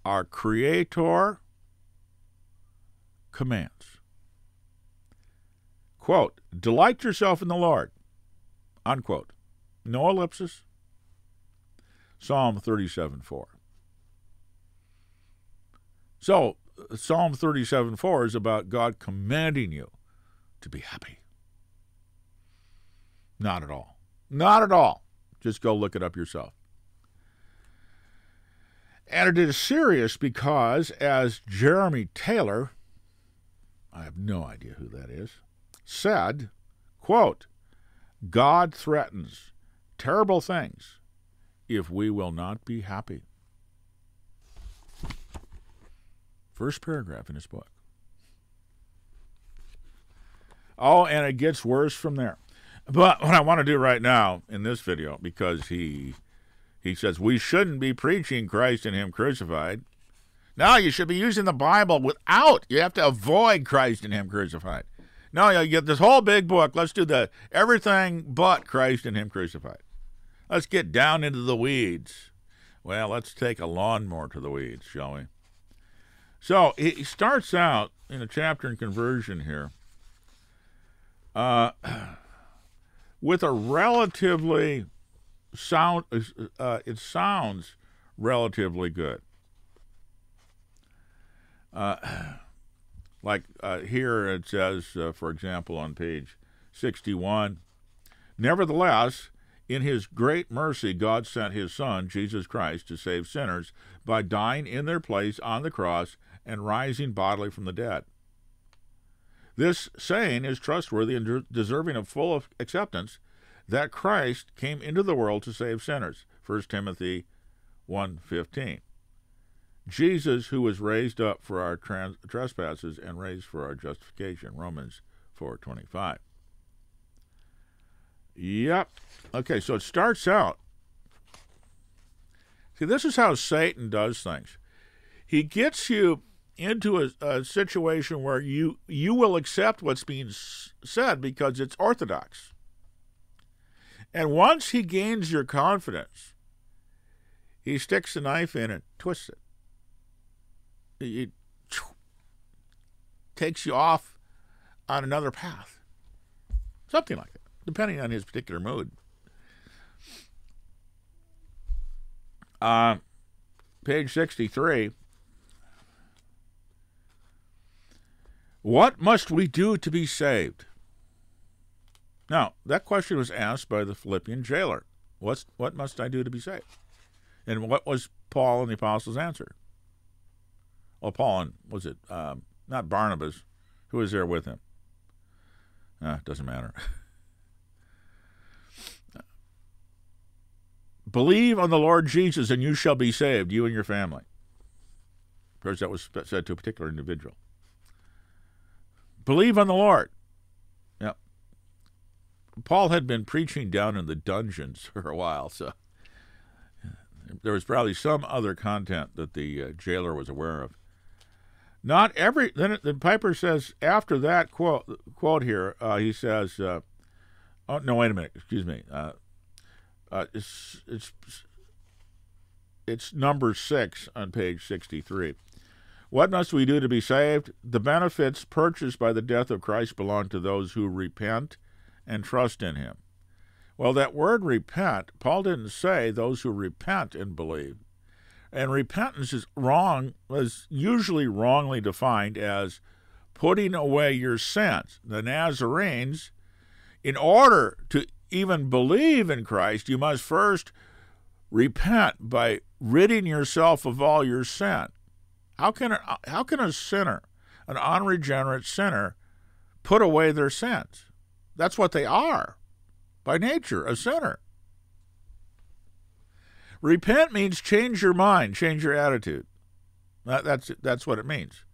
our Creator commands. Quote, delight yourself in the Lord. Unquote. No ellipsis. Psalm 37 4. So, Psalm 37 4 is about God commanding you to be happy. Not at all. Not at all. Just go look it up yourself. And it is serious because, as Jeremy Taylor, I have no idea who that is, said, quote, God threatens terrible things if we will not be happy. First paragraph in his book. Oh, and it gets worse from there. But what I want to do right now in this video, because he he says we shouldn't be preaching Christ and Him crucified. No, you should be using the Bible without. You have to avoid Christ and Him crucified. No, you get this whole big book. Let's do the everything but Christ and Him crucified. Let's get down into the weeds. Well, let's take a lawnmower to the weeds, shall we? So he starts out in a chapter in conversion here uh, with a relatively sound. Uh, it sounds relatively good. Uh, like uh, here it says, uh, for example, on page 61 Nevertheless, in his great mercy, God sent his Son, Jesus Christ, to save sinners by dying in their place on the cross and rising bodily from the dead. This saying is trustworthy and deserving of full acceptance that Christ came into the world to save sinners. 1 Timothy 1:15. Jesus who was raised up for our trans- trespasses and raised for our justification. Romans 4:25. Yep. Okay, so it starts out. See, this is how Satan does things. He gets you into a, a situation where you you will accept what's being said because it's orthodox. And once he gains your confidence, he sticks the knife in it, twists it. It takes you off on another path. Something like that, depending on his particular mood. Uh, page 63 What must we do to be saved? Now, that question was asked by the Philippian jailer. What's, what must I do to be saved? And what was Paul and the apostles' answer? Well, Paul and, was it, um, not Barnabas, who was there with him? Ah, doesn't matter. Believe on the Lord Jesus and you shall be saved, you and your family. Because that was said to a particular individual. Believe on the Lord. Yeah. Paul had been preaching down in the dungeons for a while, so there was probably some other content that the uh, jailer was aware of. Not every. Then, then Piper says after that quote quote here, uh, he says, uh, "Oh no, wait a minute, excuse me. Uh, uh, it's it's it's number six on page sixty-three. What must we do to be saved? The benefits purchased by the death of Christ belong to those who repent and trust in Him. Well, that word repent, Paul didn't say those who repent and believe. And repentance is wrong, was usually wrongly defined as putting away your sins. The Nazarenes, in order to even believe in Christ, you must first repent by ridding yourself of all your sin. How can a, how can a sinner, an unregenerate sinner, put away their sins? That's what they are by nature, a sinner. Repent means change your mind, change your attitude. That, that's that's what it means.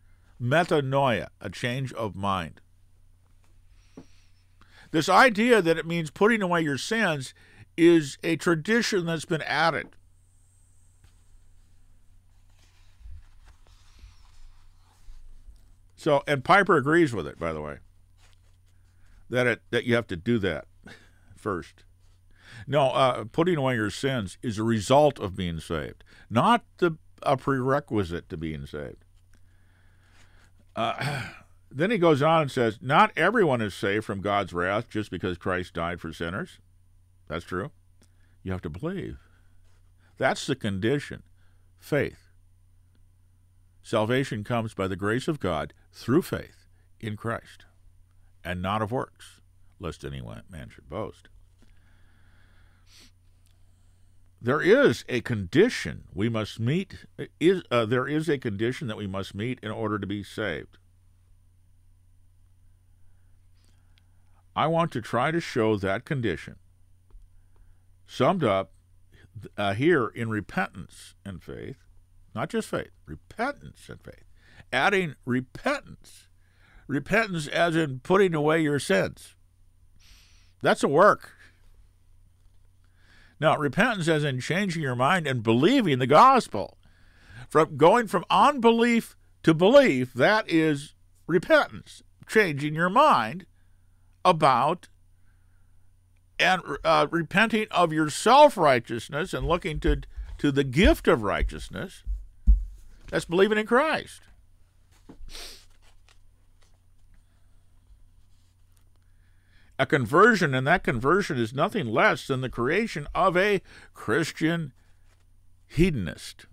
Metanoia, a change of mind. This idea that it means putting away your sins is a tradition that's been added. So, and Piper agrees with it, by the way, that it that you have to do that first. No, uh, putting away your sins is a result of being saved, not the a prerequisite to being saved. Uh, then he goes on and says, Not everyone is saved from God's wrath just because Christ died for sinners. That's true. You have to believe. That's the condition faith. Salvation comes by the grace of God through faith in Christ, and not of works, lest any man should boast. There is a condition we must meet. Is uh, there is a condition that we must meet in order to be saved? I want to try to show that condition summed up uh, here in repentance and faith, not just faith, repentance and faith. Adding repentance, repentance as in putting away your sins. That's a work. Now, repentance as in changing your mind and believing the gospel. From going from unbelief to belief, that is repentance, changing your mind about and uh, repenting of your self righteousness and looking to, to the gift of righteousness. That's believing in Christ. A conversion, and that conversion is nothing less than the creation of a Christian hedonist.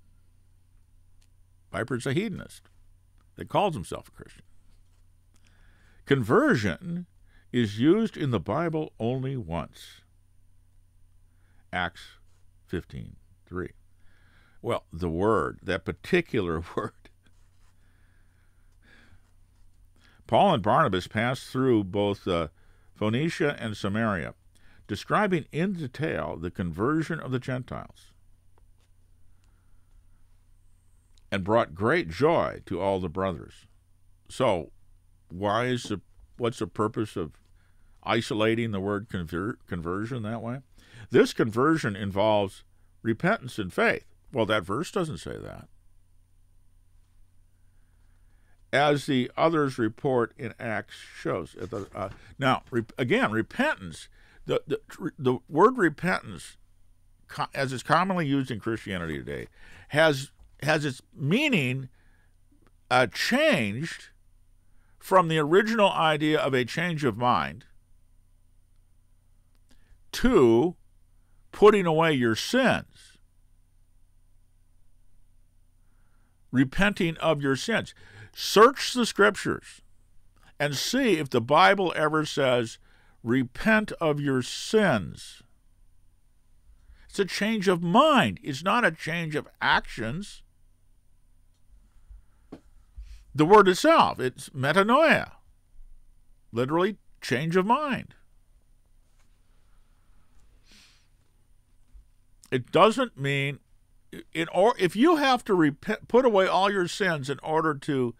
Piper's a hedonist that calls himself a Christian. Conversion is used in the Bible only once. Acts 15 3. Well, the word, that particular word. Paul and Barnabas passed through both uh, Phoenicia and Samaria, describing in detail the conversion of the Gentiles, and brought great joy to all the brothers. So, why is the what's the purpose of isolating the word conver- conversion that way. This conversion involves repentance and faith. Well, that verse doesn't say that. As the others report in Acts shows. Uh, now, re- again, repentance, the, the, the word repentance, as it's commonly used in Christianity today, has, has its meaning uh, changed from the original idea of a change of mind to putting away your sins, repenting of your sins. Search the scriptures. and see if the Bible ever says, repent of your sins. It's a change of mind, it's not a change of actions. The word itself, it's metanoia, literally, change of mind. It doesn't mean in or if you have to repent, put away all your sins in order to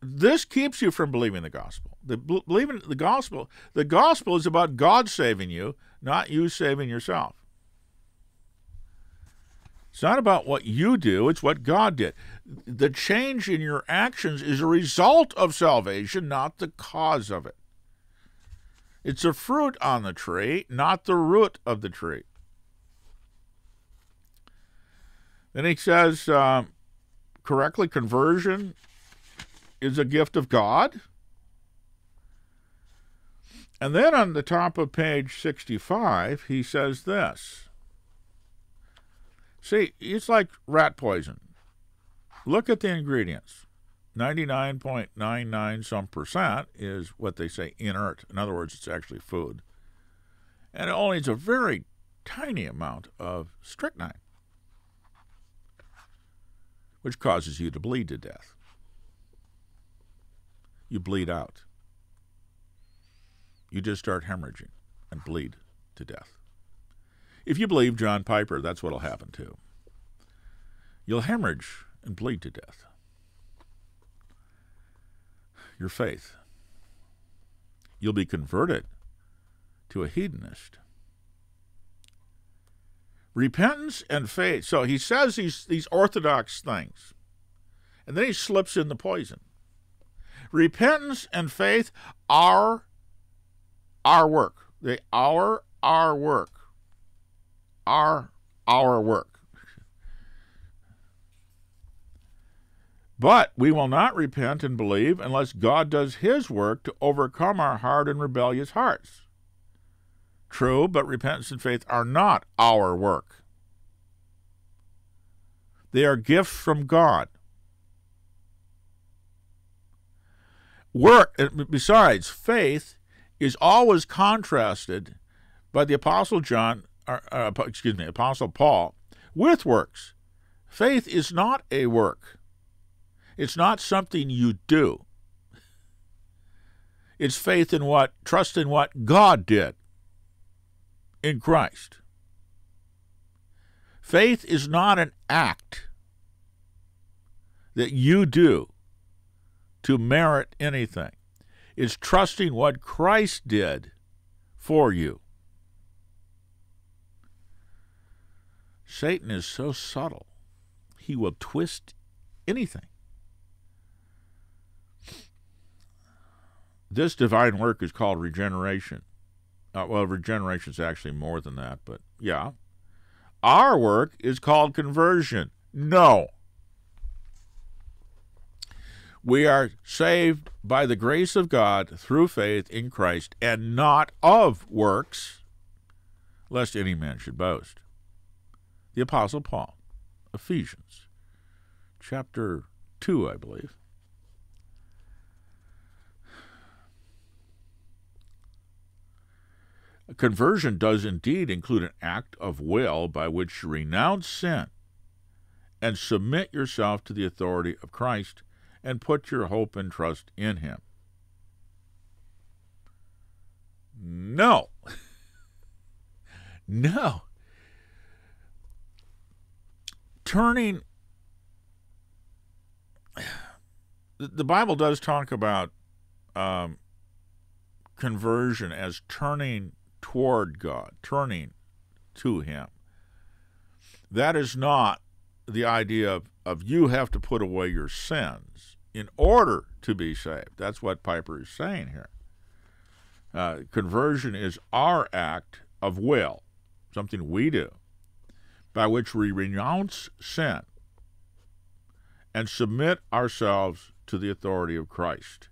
this keeps you from believing the gospel. The believing the gospel, the gospel is about God saving you, not you saving yourself. It's not about what you do, it's what God did. The change in your actions is a result of salvation, not the cause of it. It's a fruit on the tree, not the root of the tree. Then he says, uh, correctly, conversion is a gift of God. And then on the top of page 65, he says this. See, it's like rat poison. Look at the ingredients. 99.99 some percent is what they say inert. In other words, it's actually food. And it only needs a very tiny amount of strychnine which causes you to bleed to death. You bleed out. You just start hemorrhaging and bleed to death. If you believe John Piper, that's what will happen too. You'll hemorrhage and bleed to death. Your faith. You'll be converted to a hedonist repentance and faith. So he says these, these orthodox things, and then he slips in the poison. Repentance and faith are our work. They are our work. Are our work. But we will not repent and believe unless God does his work to overcome our hard and rebellious hearts. True, but repentance and faith are not our work. They are gifts from God. Work, besides, faith is always contrasted by the Apostle John, uh, uh, excuse me, Apostle Paul, with works. Faith is not a work. It's not something you do. It's faith in what, trust in what God did in Christ. Faith is not an act that you do to merit anything. It's trusting what Christ did for you. Satan is so subtle, he will twist anything. This divine work is called regeneration. Uh, well, regeneration is actually more than that, but yeah. Our work is called conversion. No. We are saved by the grace of God through faith in Christ and not of works, lest any man should boast. The Apostle Paul, Ephesians, chapter 2, I believe. Conversion does indeed include an act of will by which you renounce sin and submit yourself to the authority of Christ and put your hope and trust in Him. No. no. Turning. The Bible does talk about um, conversion as turning toward God, turning to Him. That is not the idea of, of you have to put away your sins in order to be saved. That's what Piper is saying here. Uh, conversion is our act of will, something we do, by which we renounce sin and submit ourselves to the authority of Christ.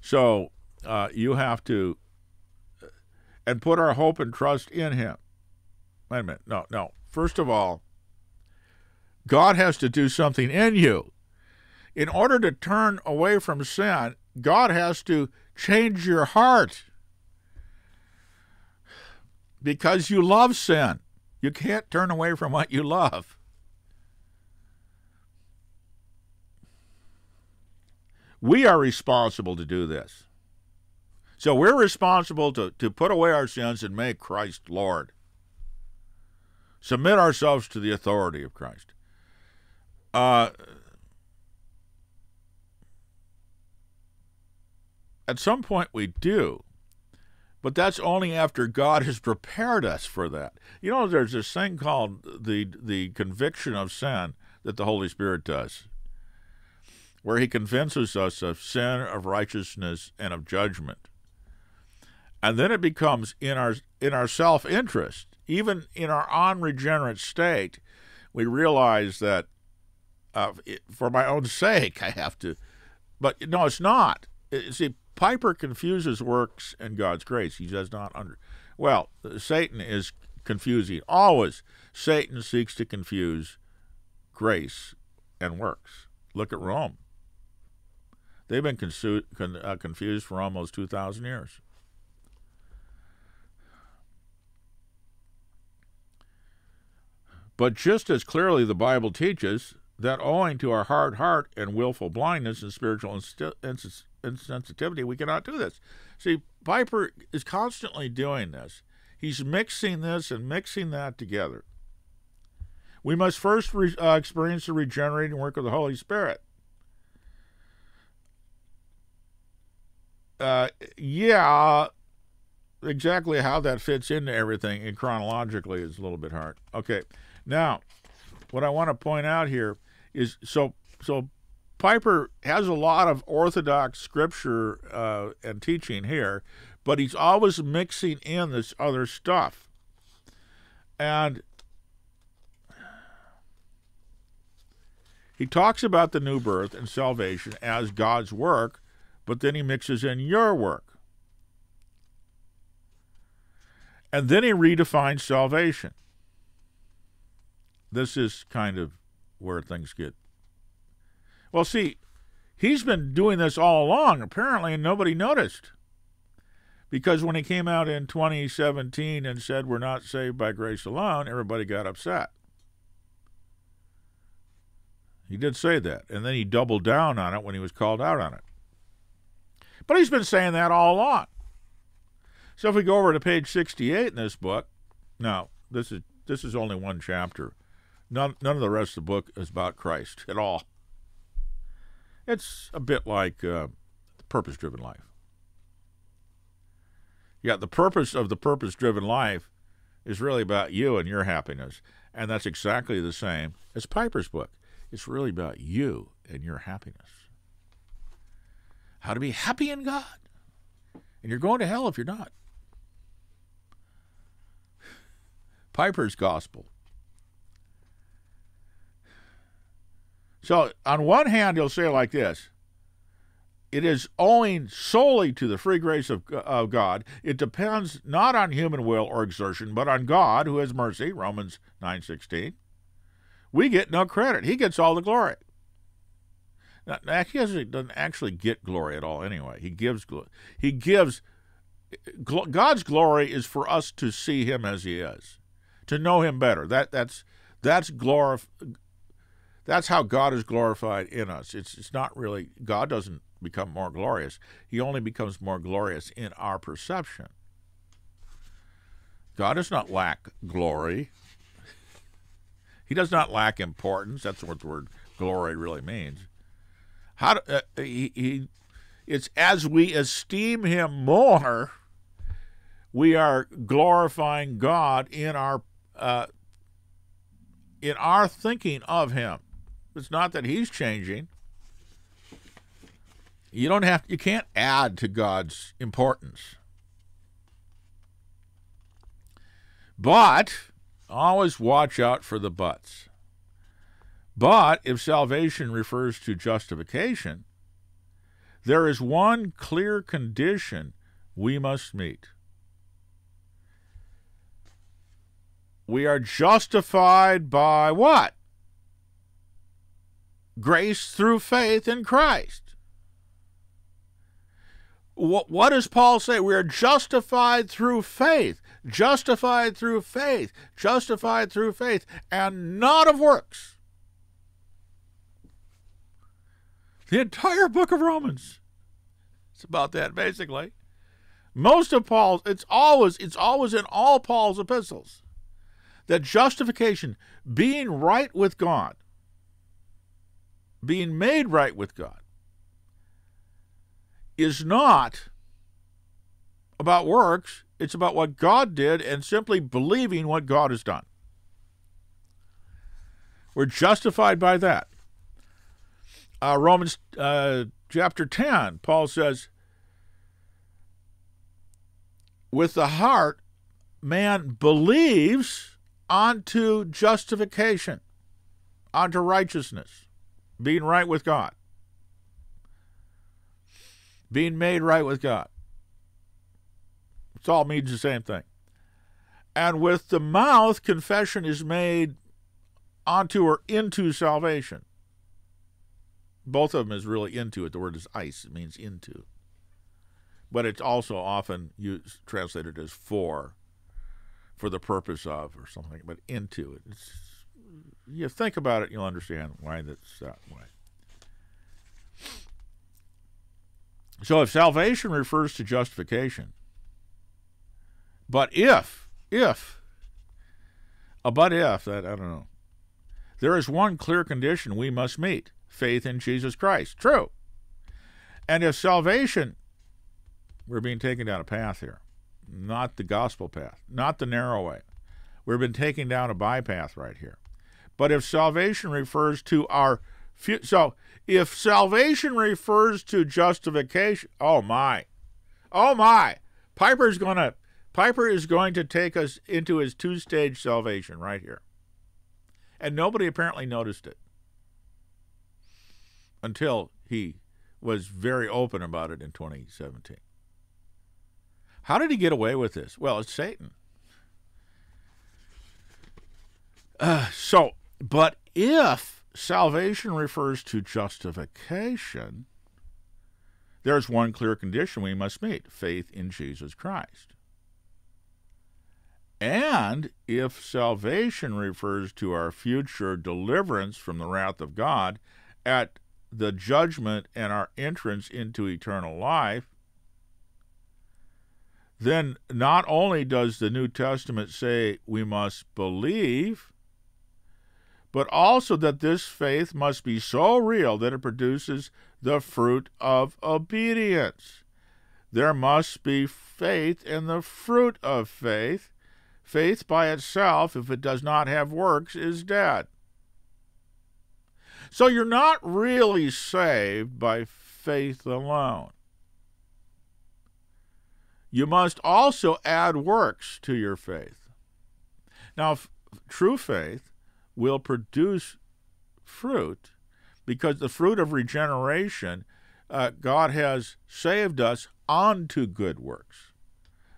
So uh, you have to and put our hope and trust in Him. Wait a minute. No, no. First of all, God has to do something in you. In order to turn away from sin God has to change your heart because you love sin. You can't turn away from what you love. We are responsible to do this. So we're responsible to, to put away our sins and make Christ Lord. Submit ourselves to the authority of Christ. Uh, at some point we do, but that's only after God has prepared us for that. You know, there's this thing called the the conviction of sin that the Holy Spirit does, where He convinces us of sin, of righteousness, and of judgment. And then it becomes in our in our self interest, even in our unregenerate state, we realize that uh, for my own sake I have to. But no, it's not. See, Piper confuses works and God's grace. He does not under. Well, Satan is confusing. Always, Satan seeks to confuse grace and works. Look at Rome. They've been con- uh, confused for almost 2,000 years. But just as clearly the Bible teaches that owing to our hard heart and willful blindness and spiritual insensitivity, we cannot do this. See, Piper is constantly doing this. He's mixing this and mixing that together. We must first re- uh, experience the regenerating work of the Holy Spirit. Uh, yeah, exactly how that fits into everything and chronologically is a little bit hard. Okay, now what I want to point out here is so so Piper has a lot of orthodox scripture uh, and teaching here, but he's always mixing in this other stuff. And he talks about the new birth and salvation as God's work, but then he mixes in your work. And then he redefines salvation. This is kind of where things get well, see, he's been doing this all along, apparently, and nobody noticed. Because when he came out in 2017 and said, We're not saved by grace alone, everybody got upset. He did say that, and then he doubled down on it when he was called out on it. But he's been saying that all along. So if we go over to page 68 in this book, now this is this is only one chapter. None none of the rest of the book is about Christ at all. It's a bit like uh, the purpose driven life. Yeah, the purpose of the purpose driven life is really about you and your happiness. And that's exactly the same as Piper's book. It's really about you and your happiness. How to be happy in God. And you're going to hell if you're not. Piper's gospel So, on one hand, he'll say like this it is owing solely to the free grace of, of God. It depends not on human will or exertion, but on God who has mercy, Romans 9.16. We get no credit. He gets all the glory. Now, he doesn't actually get glory at all anyway. He gives glory. he gives God's glory is for us to see him as he is, to know him better. That that's that's glorif- that's how God is glorified in us. It's it's not really God doesn't become more glorious. He only becomes more glorious in our perception. God does not lack glory. He does not lack importance. That's what the word glory really means. How do, uh, he, he it's as we esteem him more, we are glorifying God in our uh, in our thinking of him. It's not that he's changing. You don't have you can't add to God's importance. But always watch out for the buts. But if salvation refers to justification, there is one clear condition we must meet. We are justified by what? Grace through faith in Christ. what, what does Paul say? We are justified through faith, justified through faith, justified through faith, and not of works. The entire book of Romans. It's about that basically. Most of Paul's it's always it's always in all Paul's epistles that justification, being right with God, being made right with God, is not about works, it's about what God did and simply believing what God has done. We're justified by that. Uh, Romans uh, chapter 10, Paul says, With the heart, man believes unto justification, unto righteousness, being right with God being made right with God. It all means the same thing. And with the mouth, confession is made onto or into salvation. Both of them is really into it. The word is eis, it means into. But it's also often used, translated as for, for the purpose of, or something, but into it. It's, you think about it, you'll understand why that's that way. So if salvation refers to justification, but if, if, a but if, that I don't know, there is one clear condition we must meet faith in Jesus Christ. True. And if salvation, we're being taken down a path here, not the gospel path, not the narrow way. We've been taken down a bypath right here. But if salvation refers to our future, so if salvation refers to justification, oh my, oh my, Piper's gonna Piper is going to take us into his two-stage salvation right here, and nobody apparently noticed it until he was very open about it in 2017. How did he get away with this? Well, it's Satan. Uh, so, but if salvation refers to justification, there's one clear condition we must meet faith in Jesus Christ. And if salvation refers to our future deliverance from the wrath of God at the judgment and our entrance into eternal life, then not only does the New Testament say we must believe, but also that this faith must be so real that it produces the fruit of obedience. There must be faith in the fruit of faith. Faith by itself, if it does not have works, is dead. So you're not really saved by faith alone. You must also add works to your faith. Now, true faith will produce fruit because the fruit of regeneration, uh, God has saved us unto good works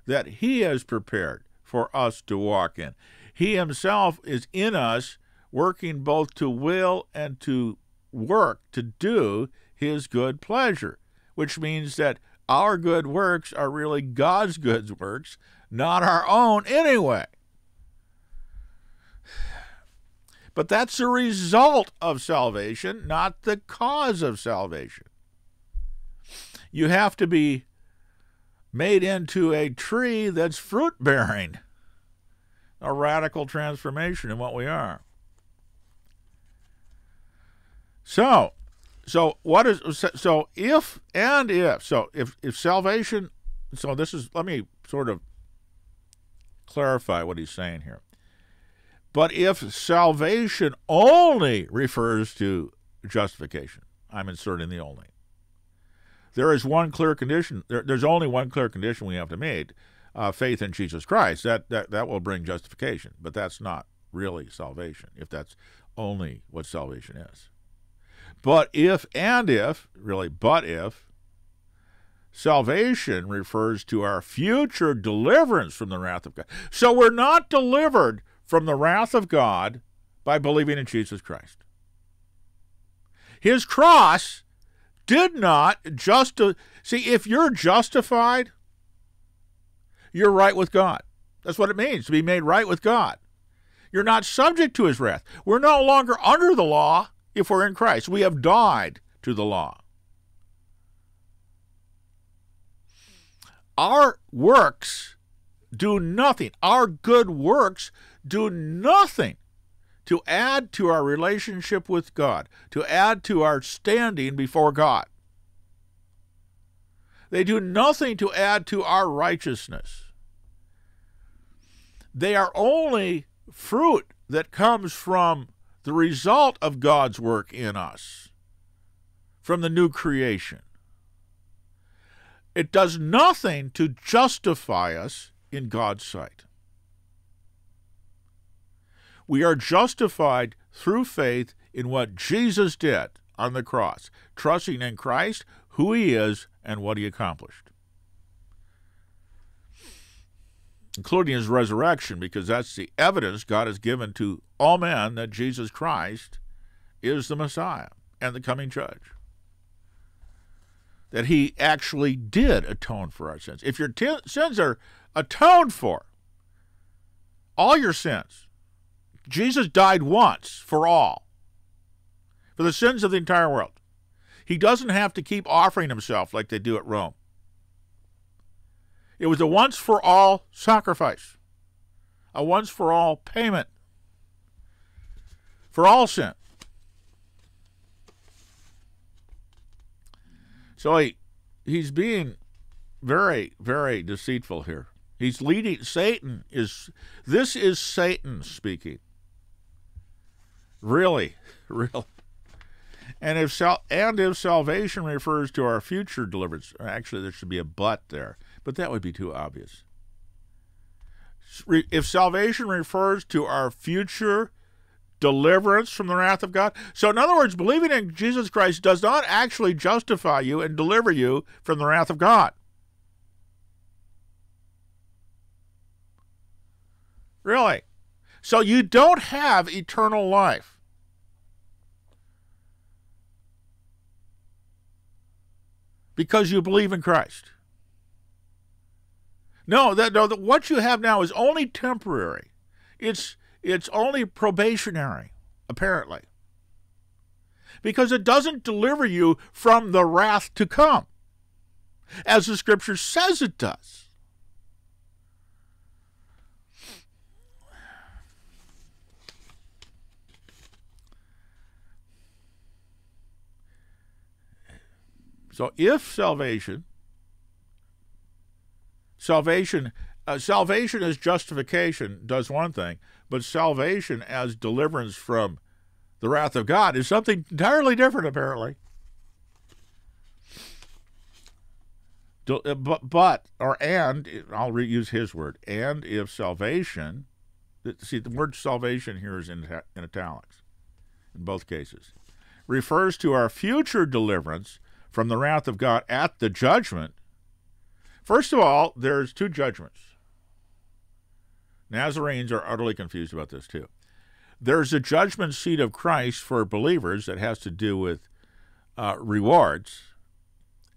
that He has prepared for us to walk in. He Himself is in us, working both to will and to work to do His good pleasure, which means that our good works are really God's good works, not our own anyway. But that's a result of salvation, not the cause of salvation. You have to be made into a tree that's fruit bearing, a radical transformation in what we are. So, so what is so if and if so if if salvation so this is let me sort of clarify what he's saying here. But if salvation only refers to justification, I'm inserting the only. There is one clear condition. There, there's only one clear condition we have to meet: uh, faith in Jesus Christ. That, that that will bring justification, but that's not really salvation. If that's only what salvation is. But if and if, really, but if salvation refers to our future deliverance from the wrath of God. So we're not delivered from the wrath of God by believing in Jesus Christ. His cross did not just see if you're justified, you're right with God. That's what it means to be made right with God. You're not subject to his wrath. We're no longer under the law if we're in Christ. We have died to the law. Our works do nothing. Our good works do nothing to add to our relationship with God, to add to our standing before God. They do nothing to add to our righteousness. They are only fruit that comes from the result of God's work in us, from the new creation. It does nothing to justify us in God's sight. We are justified through faith in what Jesus did on the cross, trusting in Christ, who he is, and what he accomplished. Including his resurrection, because that's the evidence God has given to all men that Jesus Christ is the Messiah and the coming judge. That he actually did atone for our sins. If your t- sins are atoned for, all your sins, Jesus died once for all, for the sins of the entire world. He doesn't have to keep offering himself like they do at Rome. It was a once for all sacrifice, a once for all payment for all sin. So he, he's being very, very deceitful here. He's leading Satan is this is Satan speaking. Really, really. And if sal- and if salvation refers to our future deliverance, actually there should be a but there, but that would be too obvious. If salvation refers to our future deliverance from the wrath of God, so in other words, believing in Jesus Christ does not actually justify you and deliver you from the wrath of God. Really? So you don't have eternal life. Because you believe in Christ. No, that no, that what you have now is only temporary. It's it's only probationary, apparently. Because it doesn't deliver you from the wrath to come, as the scripture says it does. So if salvation, salvation, uh, salvation as justification does one thing, but salvation as deliverance from the wrath of God is something entirely different, apparently. Uh, but, but or and I'll reuse his word. And if salvation, see the word salvation here is in, in italics, in both cases, refers to our future deliverance from the wrath of God at the judgment, first of all, there's two judgments. Nazarenes are utterly confused about this too. There's a judgment seat of Christ for believers that has to do with uh, rewards.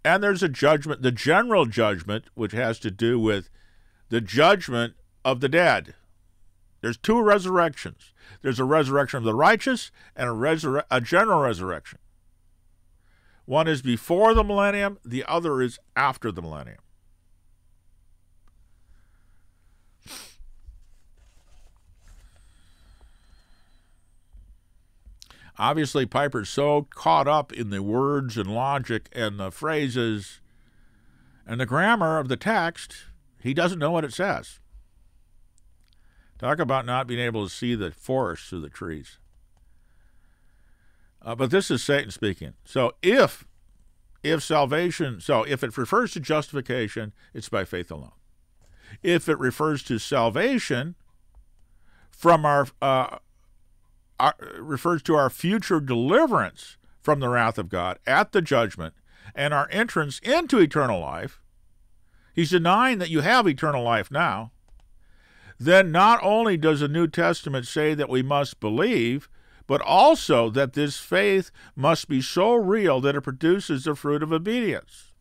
And there's a judgment, the general judgment, which has to do with the judgment of the dead. There's two resurrections. There's a resurrection of the righteous and a, resur- a general resurrection. One is before the millennium, the other is after the millennium. Obviously, Piper's so caught up in the words and logic and the phrases and the grammar of the text, he doesn't know what it says. Talk about not being able to see the forest through the trees. Uh, but this is Satan speaking. So if if salvation, so if it refers to justification, it's by faith alone. If it refers to salvation from our, uh, our refers to our future deliverance from the wrath of God at the judgment and our entrance into eternal life, he's denying that you have eternal life now. Then not only does the New Testament say that we must believe, but also that this faith must be so real that it produces the fruit of obedience.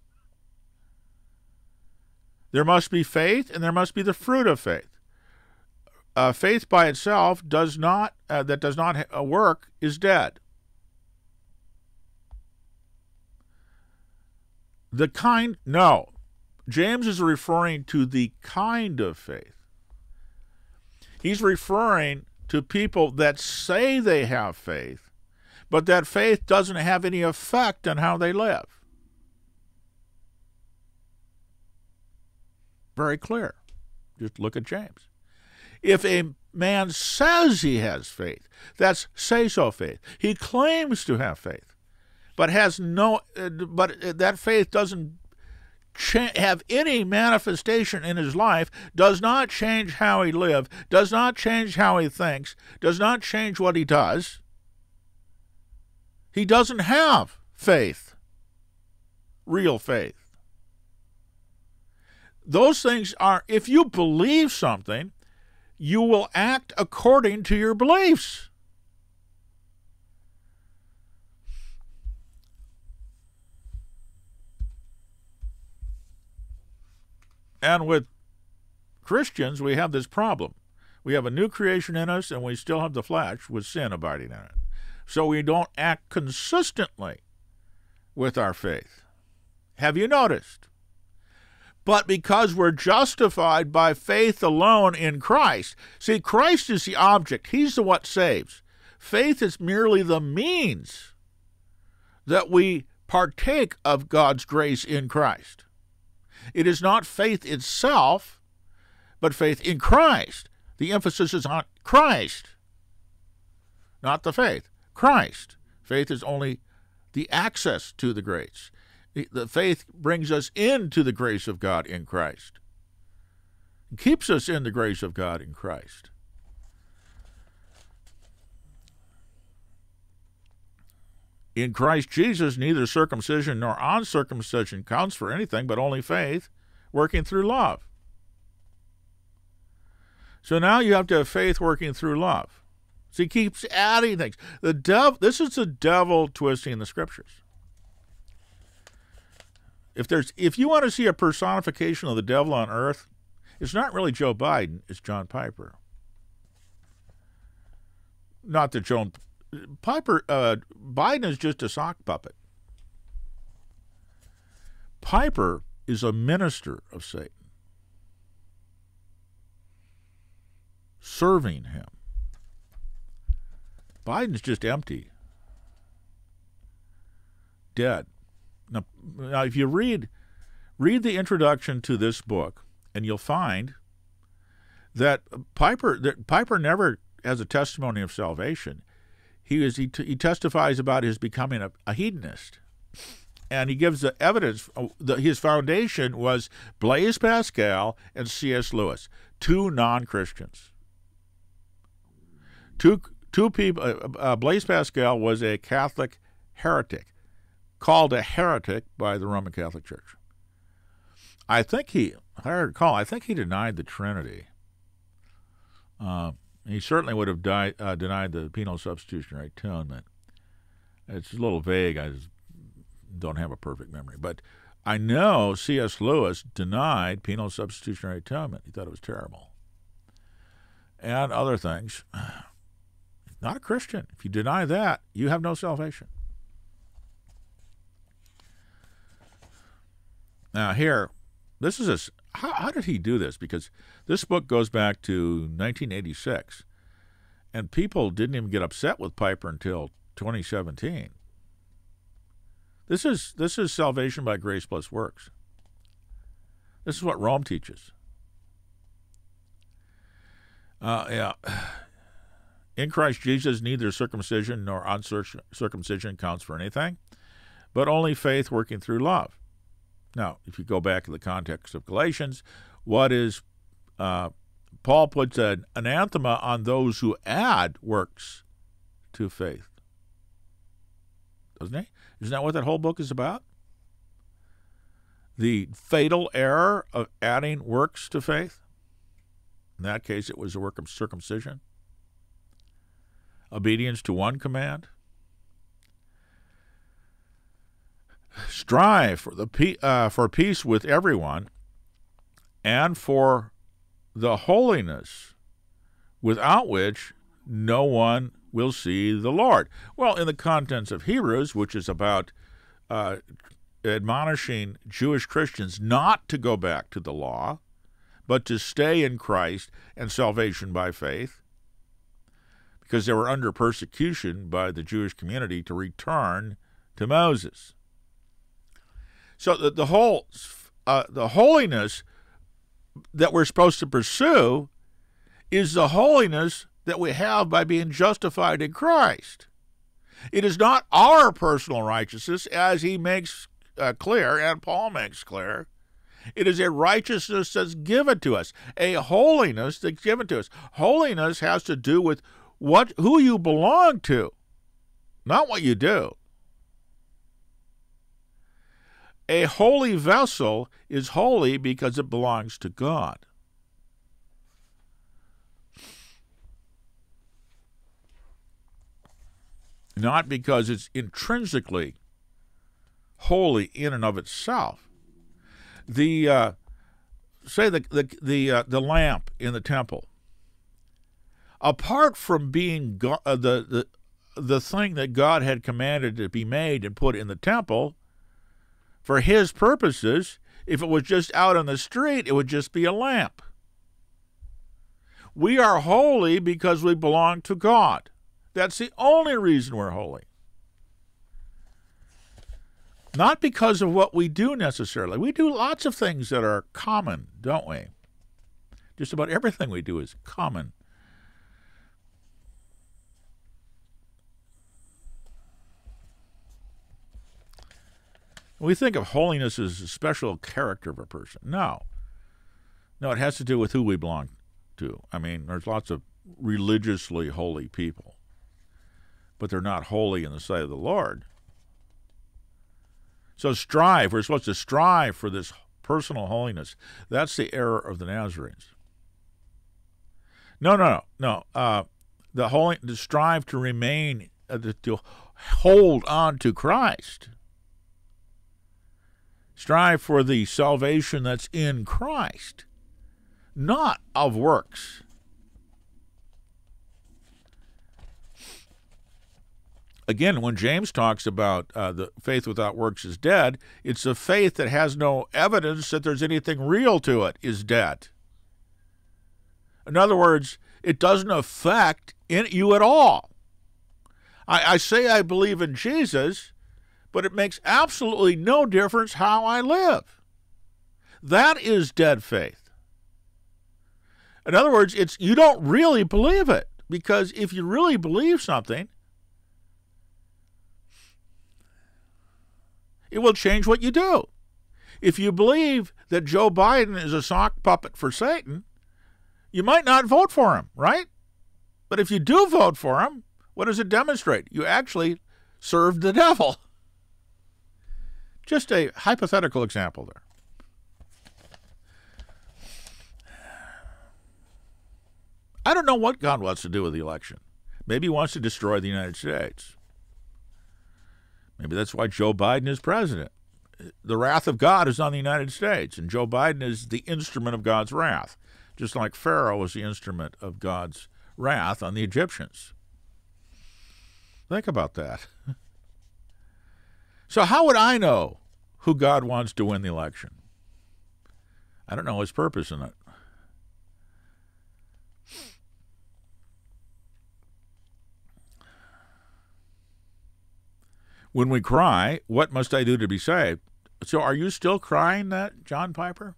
There must be faith and there must be the fruit of faith. Uh, faith by itself does not uh, that does not ha- work is dead. The kind no. James is referring to the kind of faith. He's referring to people that say they have faith, but that faith doesn't have any effect on how they live. Very clear. Just look at James. If a man says he has faith, that's say so faith. He claims to have faith, but has no, uh, but that faith doesn't cha- have any manifestation in his life, does not change how he lives, does not change how he thinks, does not change what he does. He doesn't have faith, real faith. Those things are, if you believe something, you will act according to your beliefs. And with Christians, we have this problem. We have a new creation in us, and we still have the flesh with sin abiding in it. So we don't act consistently with our faith. Have you noticed? But because we're justified by faith alone in Christ, see, Christ is the object, He's the what saves. Faith is merely the means that we partake of God's grace in Christ. It is not faith itself, but faith in Christ. The emphasis is on Christ, not the faith. Christ. Faith is only the access to the grace. The faith brings us into the grace of God in Christ, keeps us in the grace of God in Christ. In Christ Jesus, neither circumcision nor uncircumcision counts for anything but only faith working through love. So now you have to have faith working through love. So he keeps adding things. The devil this is the devil twisting the scriptures. If there's if you want to see a personification of the devil on earth, it's not really Joe Biden, it's John Piper. Not that Joan Piper uh, Biden is just a sock puppet. Piper is a minister of Satan, serving him. Biden's just empty, dead. Now, now, if you read read the introduction to this book, and you'll find that Piper that Piper never has a testimony of salvation. He is he, he testifies about his becoming a, a hedonist, and he gives the evidence. that his foundation was Blaise Pascal and C.S. Lewis, two non Christians. Two two people. Uh, uh, Blaise Pascal was a Catholic heretic called a heretic by the Roman Catholic Church. I think he, I recall, I think he denied the Trinity. Uh, he certainly would have uh, denied the penal substitutionary atonement. It's a little vague. I don't have a perfect memory, but I know C.S. Lewis denied penal substitutionary atonement. He thought it was terrible, and other things. Not a Christian. If you deny that, you have no salvation. Now, here, this is a. How, how did he do this? Because this book goes back to 1986, and people didn't even get upset with Piper until 2017. This is this is salvation by grace plus works. This is what Rome teaches. Uh, yeah. In Christ Jesus, neither circumcision nor uncircumcision counts for anything, but only faith working through love. Now, if you go back to the context of Galatians, what is uh, Paul puts an anathema on those who add works to faith, doesn't he? Isn't that what that whole book is about? The fatal error of adding works to faith. In that case, it was a work of circumcision. obedience to one command? Strive for the uh, for peace with everyone, and for the holiness, without which no one will see the Lord. Well, in the contents of Hebrews, which is about uh, admonishing Jewish Christians not to go back to the law, but to stay in Christ and salvation by faith, because they were under persecution by the Jewish community to return to Moses. So the, the whole uh, the holiness that we're supposed to pursue is the holiness that we have by being justified in Christ. It is not our personal righteousness, as he makes uh, clear and Paul makes clear. It is a righteousness that's given to us, a holiness that's given to us. Holiness has to do with what who you belong to, not what you do. A holy vessel is holy because it belongs to God. Not because it's intrinsically holy in and of itself. The uh, say the the the, uh, the lamp in the temple. Apart from being go- uh, the the the thing that God had commanded to be made and put in the temple, for His purposes, if it was just out on the street, it would just be a lamp. We are holy because we belong to God. That's the only reason we're holy. Not because of what we do necessarily. We do lots of things that are common, don't we? Just about everything we do is common. We think of holiness as a special character of a person. No. No, it has to do with who we belong to. I mean, there's lots of religiously holy people, but they're not holy in the sight of the Lord. So strive. We're supposed to strive for this personal holiness. That's the error of the Nazarenes. No, no, no, no. Uh, the holy, to strive to remain, uh, to, to hold on to Christ. Strive for the salvation that's in Christ, not of works. again, when James talks about uh, the faith without works is dead, it's a faith that has no evidence that there's anything real to it is dead. In other words, it doesn't affect you at all. I, I say I believe in Jesus, but it makes absolutely no difference how I live. That is dead faith. In other words, it's you don't really believe it because if you really believe something, It will change what you do. If you believe that Joe Biden is a sock puppet for Satan, you might not vote for him, right? But if you do vote for him, what does it demonstrate? You actually served the devil. Just a hypothetical example there. I don't know what God wants to do with the election. Maybe he wants to destroy the United States. Maybe that's why Joe Biden is president. The wrath of God is on the United States, and Joe Biden is the instrument of God's wrath, just like Pharaoh was the instrument of God's wrath on the Egyptians. Think about that. So, how would I know who God wants to win the election? I don't know his purpose in it. When we cry, what must I do to be saved? So are you still crying that, John Piper?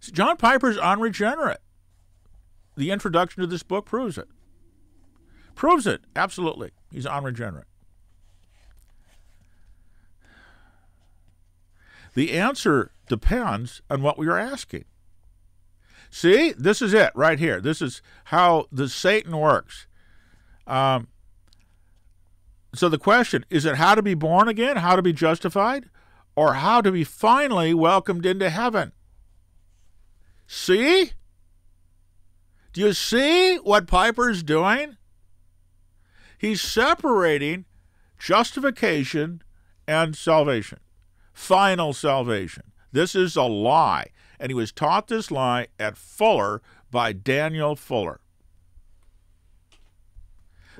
John Piper's unregenerate. The introduction to this book proves it. Proves it, absolutely. He's unregenerate. The answer depends on what we are asking. See, this is it right here. This is how the Satan works. Um, so the question is it how to be born again, how to be justified, or how to be finally welcomed into heaven? See? Do you see what Piper's doing? He's separating justification and salvation, final salvation. This is a lie. And he was taught this lie at Fuller by Daniel Fuller.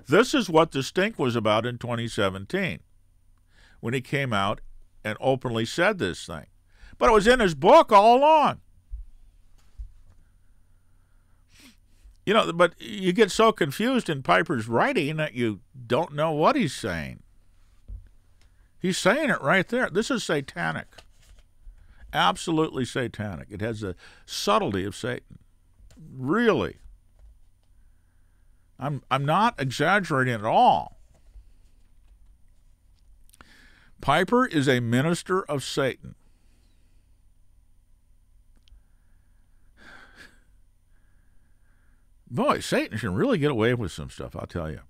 This is what the stink was about in 2017 when he came out and openly said this thing. But it was in his book all along. You know, but you get so confused in Piper's writing that you don't know what he's saying. He's saying it right there. This is satanic. Absolutely satanic. It has the subtlety of Satan. Really. I'm I'm not exaggerating at all. Piper is a minister of Satan. Boy, Satan can really get away with some stuff, I'll tell you.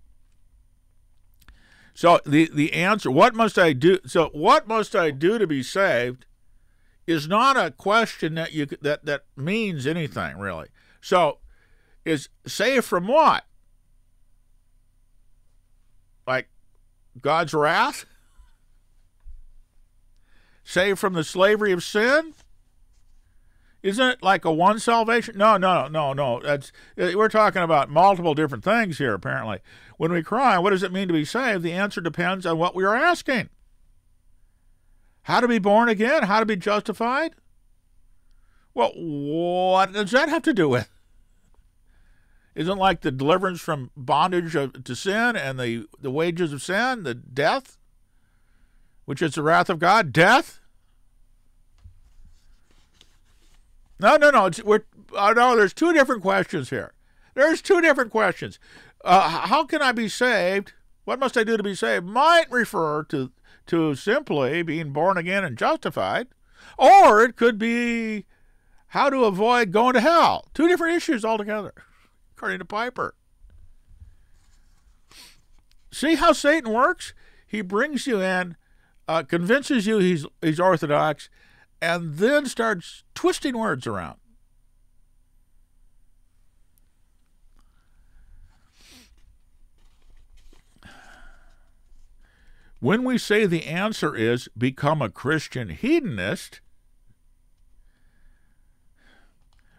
So the the answer, what must I do? So what must I do to be saved is not a question that you that that means anything really. So is saved from what? Like God's wrath? Saved from the slavery of sin? Isn't it like a one salvation? No, no, no, no. That's we're talking about multiple different things here. Apparently, when we cry, what does it mean to be saved? The answer depends on what we are asking. How to be born again? How to be justified? Well, what does that have to do with? Isn't like the deliverance from bondage to sin and the, the wages of sin, the death, which is the wrath of God, death? No, no, no. It's, we're uh, no. There's two different questions here. There's two different questions. Uh, how can I be saved? What must I do to be saved? Might refer to to simply being born again and justified, or it could be how to avoid going to hell. Two different issues altogether, according to Piper. See how Satan works? He brings you in, uh, convinces you he's he's orthodox, and then starts twisting words around. When we say the answer is become a Christian hedonist,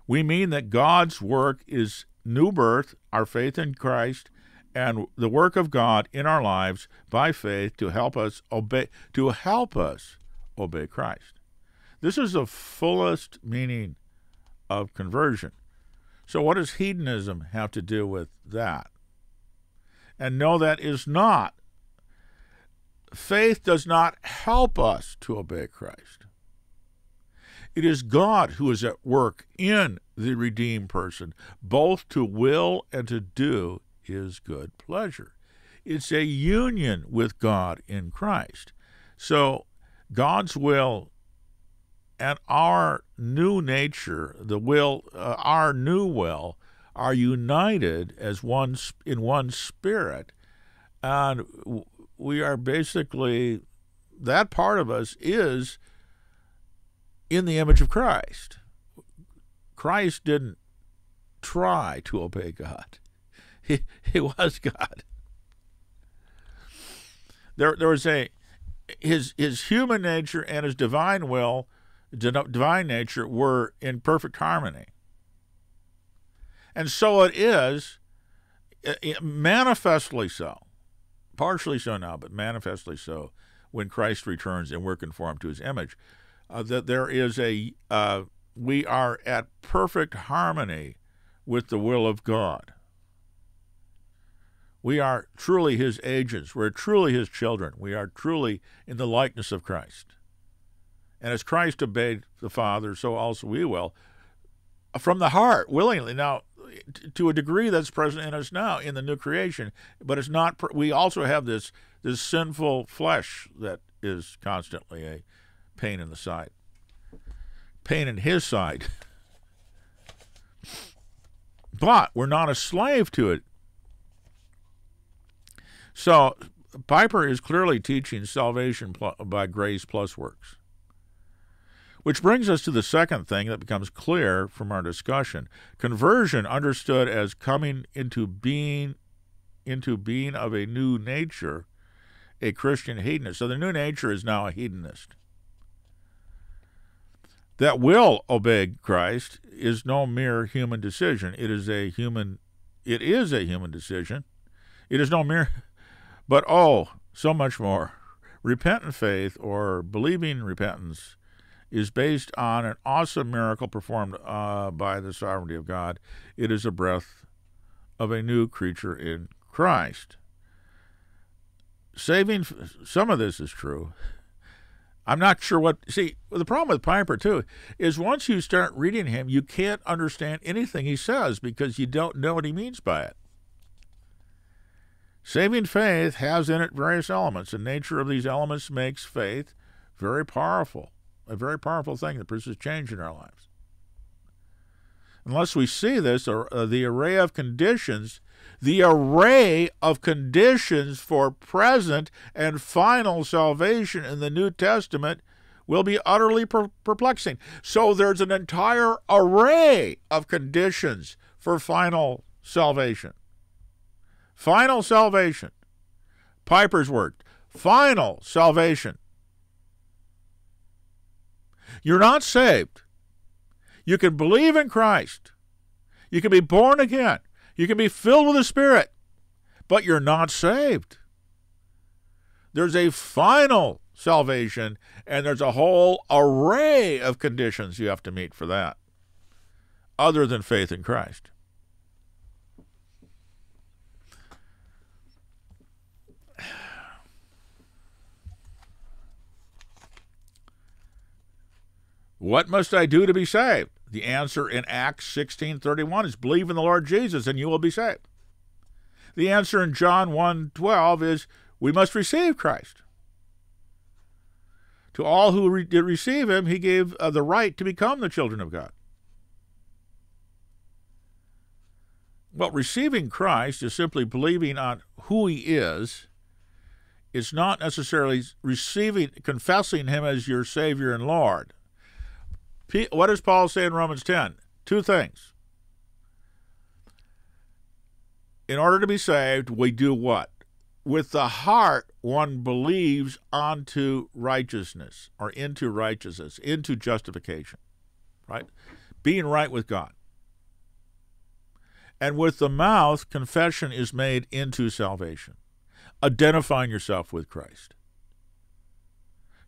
we mean that God's work is new birth, our faith in Christ, and the work of God in our lives by faith to help us obey to help us obey Christ. This is the fullest meaning of conversion. So, what does hedonism have to do with that? And no, that is not. Faith does not help us to obey Christ. It is God who is at work in the redeemed person, both to will and to do his good pleasure. It's a union with God in Christ. So, God's will and our new nature, the will, uh, our new will, are united as one in one spirit, and we are basically that part of us is in the image of Christ. Christ didn't try to obey God; he he was God. There there was a his his human nature and his divine will divine nature were in perfect harmony. And so it is, eh, eh, manifestly so, partially so now, but manifestly so, when Christ returns and we're conformed to his image, uh, that there is a, uh, we are at perfect harmony with the will of God. We are truly his agents. We're truly his children. We are truly in the likeness of Christ. And as Christ obeyed the Father, so also we will, from the heart, willingly. Now, to a degree that's present in us now in the new creation, but it's not. We also have this this sinful flesh that is constantly a pain in the side, pain in His side. But we're not a slave to it. So Piper is clearly teaching salvation by grace plus works. Which brings us to the second thing that becomes clear from our discussion. Conversion, understood as coming into being into being of a new nature, a Christian hedonist. So the new nature is now a hedonist. That will obey Christ is no mere human decision. It is a human it is a human decision. It is no mere but oh, so much more. Repentant faith or believing repentance is based on an awesome miracle performed uh, by the sovereignty of God. It is a breath of a new creature in Christ. Saving, some of this is true. I'm not sure what. See, the problem with Piper, too, is once you start reading him, you can't understand anything he says because you don't know what he means by it. Saving faith has in it various elements. The nature of these elements makes faith very powerful, a very powerful thing that produces change in our lives. Unless we see this, or uh, the array of conditions, the array of conditions for present and final salvation in the New Testament will be utterly per- perplexing. So there's an entire array of conditions for final salvation. Final salvation. Piper's word. Final salvation. You're not saved. You can believe in Christ. You can be born again. You can be filled with the Spirit. But you're not saved. There's a final salvation, and there's a whole array of conditions you have to meet for that, other than faith in Christ. What must I do to be saved? The answer in Acts 16:31 is believe in the Lord Jesus and you will be saved. The answer in John 1:12 is we must receive Christ. To all who re- receive him, he gave uh, the right to become the children of God. Well, receiving Christ is simply believing on who he is. It's not necessarily receiving, confessing him as your Savior and Lord. What does Paul say in Romans 10? Two things. In order to be saved, we do what? With the heart, one believes onto righteousness or into righteousness, into justification, right? Being right with God. And with the mouth, confession is made into salvation, identifying yourself with Christ.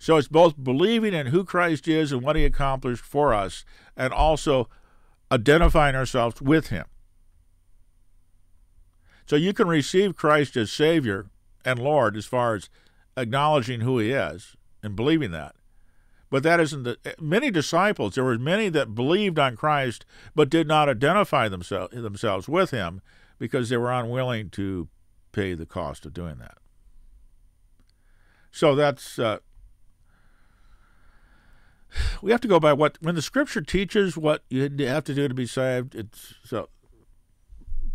So it's both believing in who Christ is and what he accomplished for us, and also identifying ourselves with him. So you can receive Christ as Savior and Lord as far as acknowledging who he is and believing that. But that isn't the many disciples, there were many that believed on Christ but did not identify themselves themselves with him because they were unwilling to pay the cost of doing that. So that's uh, we have to go by what when the scripture teaches what you have to do to be saved. It's so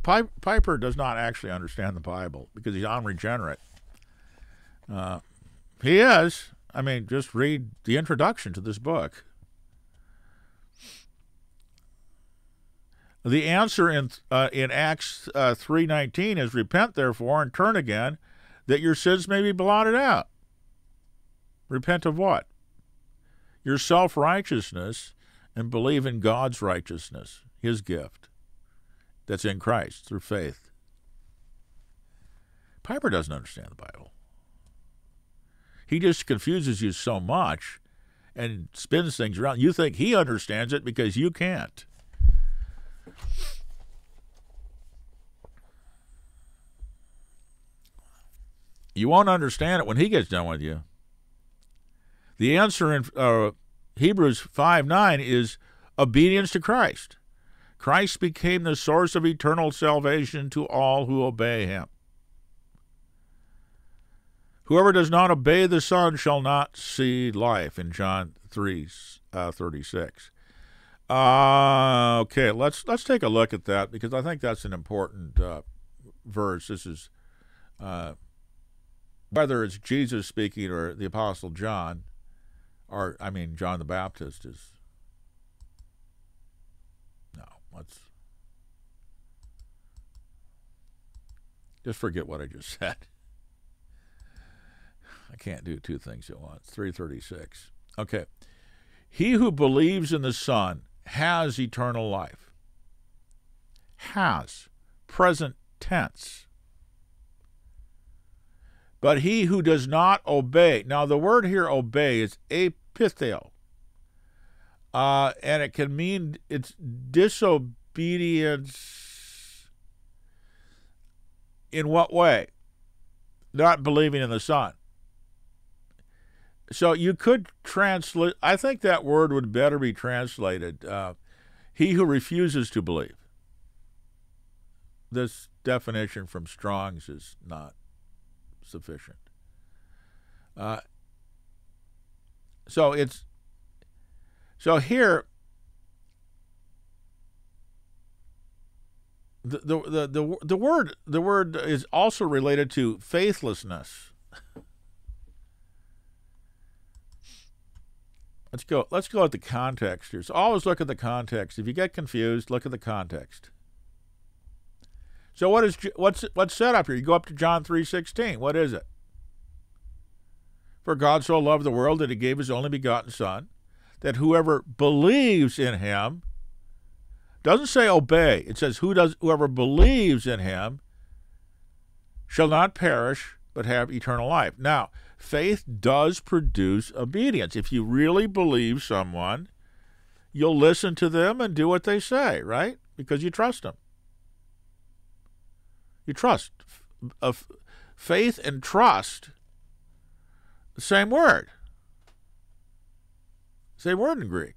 Piper does not actually understand the Bible because he's unregenerate. Uh, he is. I mean, just read the introduction to this book. The answer in uh, in Acts uh, three nineteen is repent therefore and turn again, that your sins may be blotted out. Repent of what? Your self righteousness and believe in God's righteousness, His gift that's in Christ through faith. Piper doesn't understand the Bible. He just confuses you so much and spins things around. You think he understands it because you can't. You won't understand it when he gets done with you. The answer in uh, Hebrews 5 9 is obedience to Christ. Christ became the source of eternal salvation to all who obey him. Whoever does not obey the Son shall not see life, in John 3 uh, 36. Uh, okay, let's let's take a look at that because I think that's an important uh, verse. This is uh, whether it's Jesus speaking or the Apostle John or I mean John the Baptist is no. Let's Just forget what I just said. I can't do two things at once. 336. Okay. He who believes in the Son has eternal life. Has. Present tense. But he who does not obey. Now, the word here obey is epithel. Uh, and it can mean it's disobedience. In what way? Not believing in the Son. So you could translate, I think that word would better be translated uh, he who refuses to believe. This definition from Strong's is not sufficient. Uh, so it's so here the, the the the word the word is also related to faithlessness. Let's go. Let's go at the context here. So always look at the context. If you get confused, look at the context. So what is what's what's set up here? You go up to John three sixteen. What is it? For God so loved the world that He gave His only begotten Son, that whoever believes in Him doesn't say obey. It says who does whoever believes in Him shall not perish but have eternal life. Now faith does produce obedience. If you really believe someone, you'll listen to them and do what they say, right? Because you trust them. You trust. faith and trust, the same word. Same word in Greek.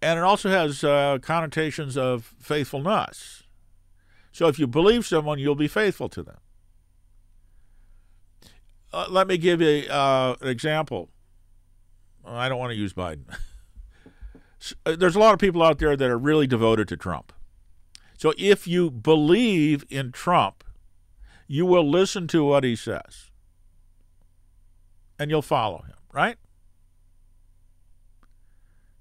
And it also has uh, connotations of faithfulness. So if you believe someone, you'll be faithful to them uh, let me give you uh, an example. I don't want to use Biden. Uh, there's a lot of people out there that are really devoted to Trump. So if you believe in Trump, you will listen to what he says and you'll follow him, right?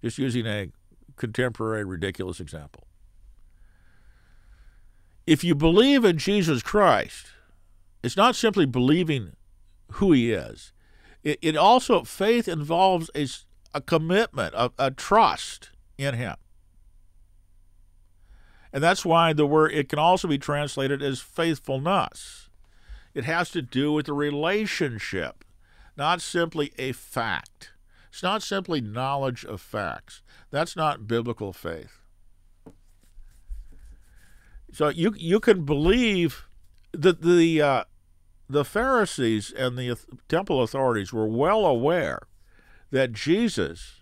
Just using a contemporary ridiculous example. If you believe in Jesus Christ, it's not simply believing who he is. It, it also, faith involves a, a commitment, a, a trust in him. And that's why the word, it can also be translated as faithfulness. It has to do with the relationship, not simply a fact. It's not simply knowledge of facts. That's not biblical faith. So you you can believe that the uh, the Pharisees and the temple authorities were well aware that Jesus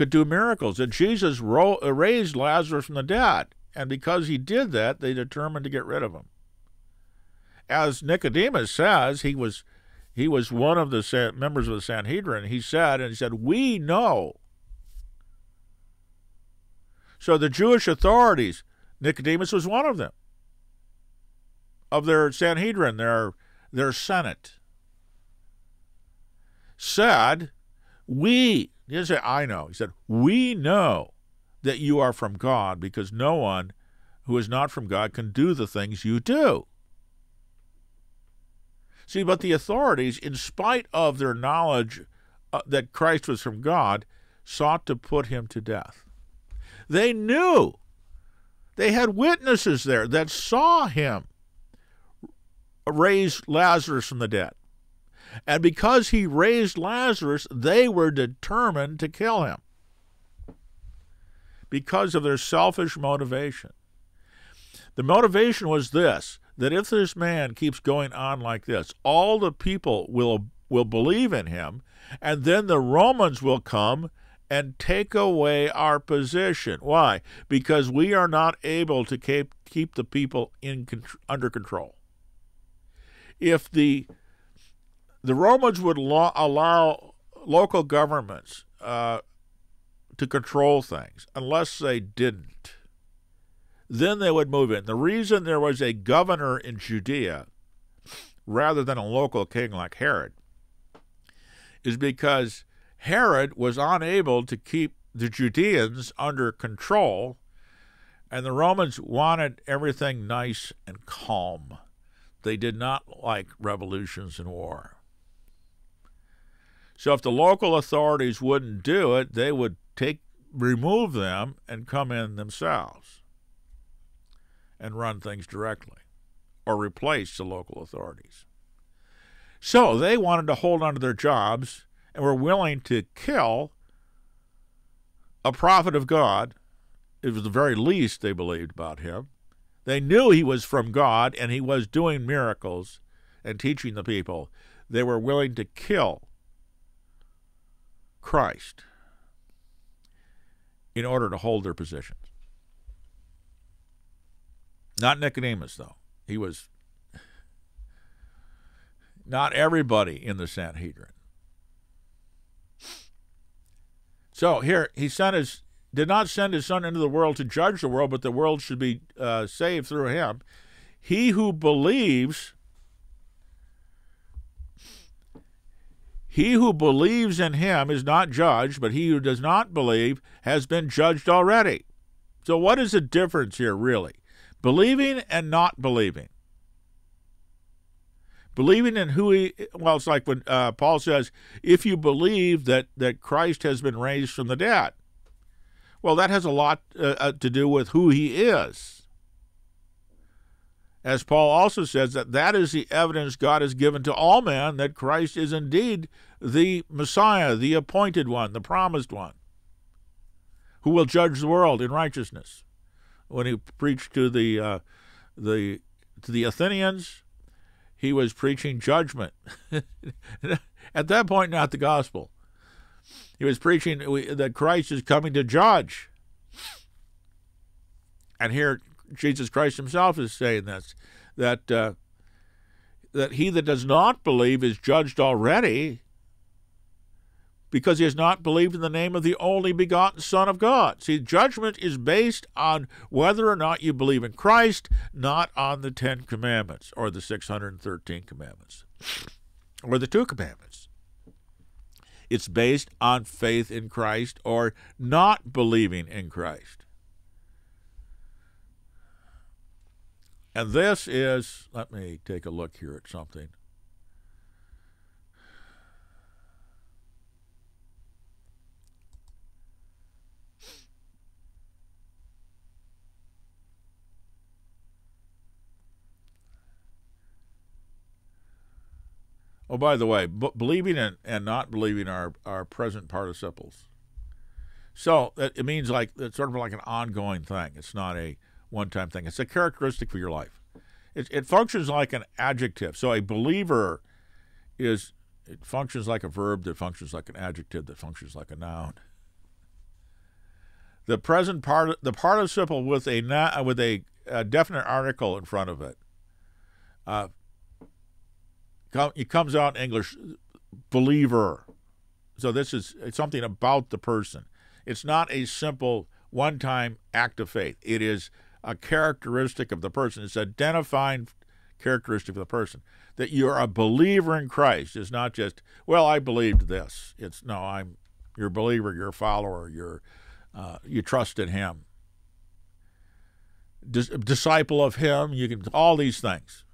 could do miracles, that Jesus ro- raised Lazarus from the dead. And because he did that, they determined to get rid of him. As Nicodemus says, he was he was one of the members of the Sanhedrin. He said, and he said, "We know." So the Jewish authorities, Nicodemus was one of them of their Sanhedrin, their, their Senate, said, We, he didn't say, I know. He said, We know that you are from God because no one who is not from God can do the things you do. See, but the authorities, in spite of their knowledge uh, that Christ was from God, sought to put him to death. They knew. They had witnesses there that saw him raise Lazarus from the dead. And because he raised Lazarus, they were determined to kill him because of their selfish motivation. The motivation was this that if this man keeps going on like this, all the people will will believe in him, and then the Romans will come and take away our position. Why? Because we are not able to keep keep the people in under control if the the Romans would lo- allow local governments uh, to control things unless they didn't. Then they would move in. The reason there was a governor in Judea rather than a local king like Herod is because Herod was unable to keep the Judeans under control And the Romans wanted everything nice and calm. They did not like revolutions and war. So if the local authorities wouldn't do it, they would take remove them and come in themselves and run things directly or replace the local authorities. So they wanted to hold on to their jobs and were willing to kill a prophet of God. It was the very least they believed about him. They knew he was from God and he was doing miracles and teaching the people. They were willing to kill Christ in order to hold their positions. Not Nicodemus, though. He was not everybody in the Sanhedrin. So here he sent his did not send his son into the world to judge the world, but the world should be uh, saved through him. He who believes, he who believes in him is not judged, but he who does not believe has been judged already. So, what is the difference here, really? Believing and not believing. Believing in who he, well, it's like when uh, Paul says, if you believe that, that Christ has been raised from the dead. Well, that has a lot uh, uh, to do with who he is. As Paul also says, that that is the evidence God has given to all men that Christ is indeed the Messiah, the appointed one, the promised one, who will judge the world in righteousness. When he preached to the uh, the to the Athenians, he was preaching judgment. At that point, not the gospel. He was preaching that Christ is coming to judge. And here, Jesus Christ himself is saying this that, uh, that he that does not believe is judged already because he has not believed in the name of the only begotten Son of God. See, judgment is based on whether or not you believe in Christ, not on the Ten Commandments or the 613 Commandments or the two commandments. It's based on faith in Christ or not believing in Christ. And this is, let me take a look here at something. Oh, by the way, b- believing and, and not believing are, are present participles. So it means like it's sort of like an ongoing thing. It's not a one-time thing. It's a characteristic for your life. It, it functions like an adjective. So a believer is it functions like a verb that functions like an adjective that functions like a noun. The present part, the participle with a with a, a definite article in front of it, uh, it comes out in English, believer. So this is something about the person. It's not a simple one-time act of faith. It is a characteristic of the person. It's identifying characteristic of the person. That you're a believer in Christ is not just, well, I believed this. It's no, I'm you're believer, you're follower, you're uh, you trust in Him. Dis- disciple of Him, you can all these things.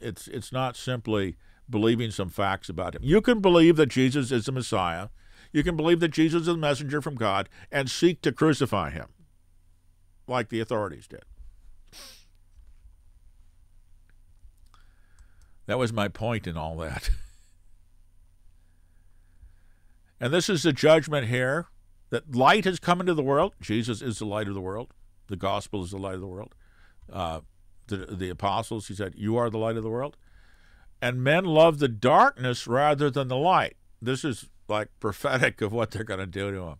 It's it's not simply believing some facts about him. You can believe that Jesus is the Messiah. You can believe that Jesus is a messenger from God and seek to crucify him, like the authorities did. That was my point in all that. and this is the judgment here that light has come into the world. Jesus is the light of the world. The gospel is the light of the world. Uh, the, the apostles, he said, You are the light of the world and men love the darkness rather than the light. This is like prophetic of what they're going to do to him.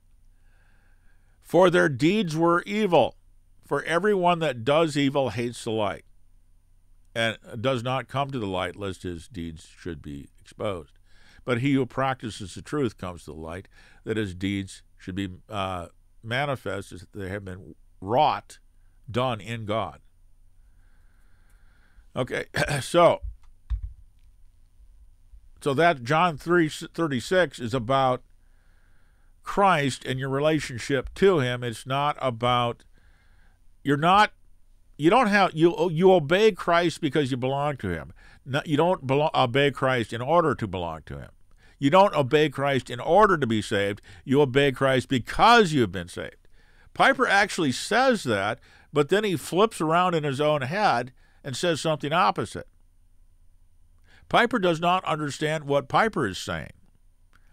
For their deeds were evil. For everyone that does evil hates the light and does not come to the light lest his deeds should be exposed. But he who practices the truth comes to the light that his deeds should be uh, manifest as they have been wrought, done in God. Okay, so so that John 3 36 is about Christ and your relationship to him. It's not about you're not you don't have you you obey Christ because you belong to him. No, you don't obey Christ in order to belong to him. You don't obey Christ in order to be saved. You obey Christ because you've been saved. Piper actually says that, but then he flips around in his own head and says something opposite. Piper does not understand what Piper is saying.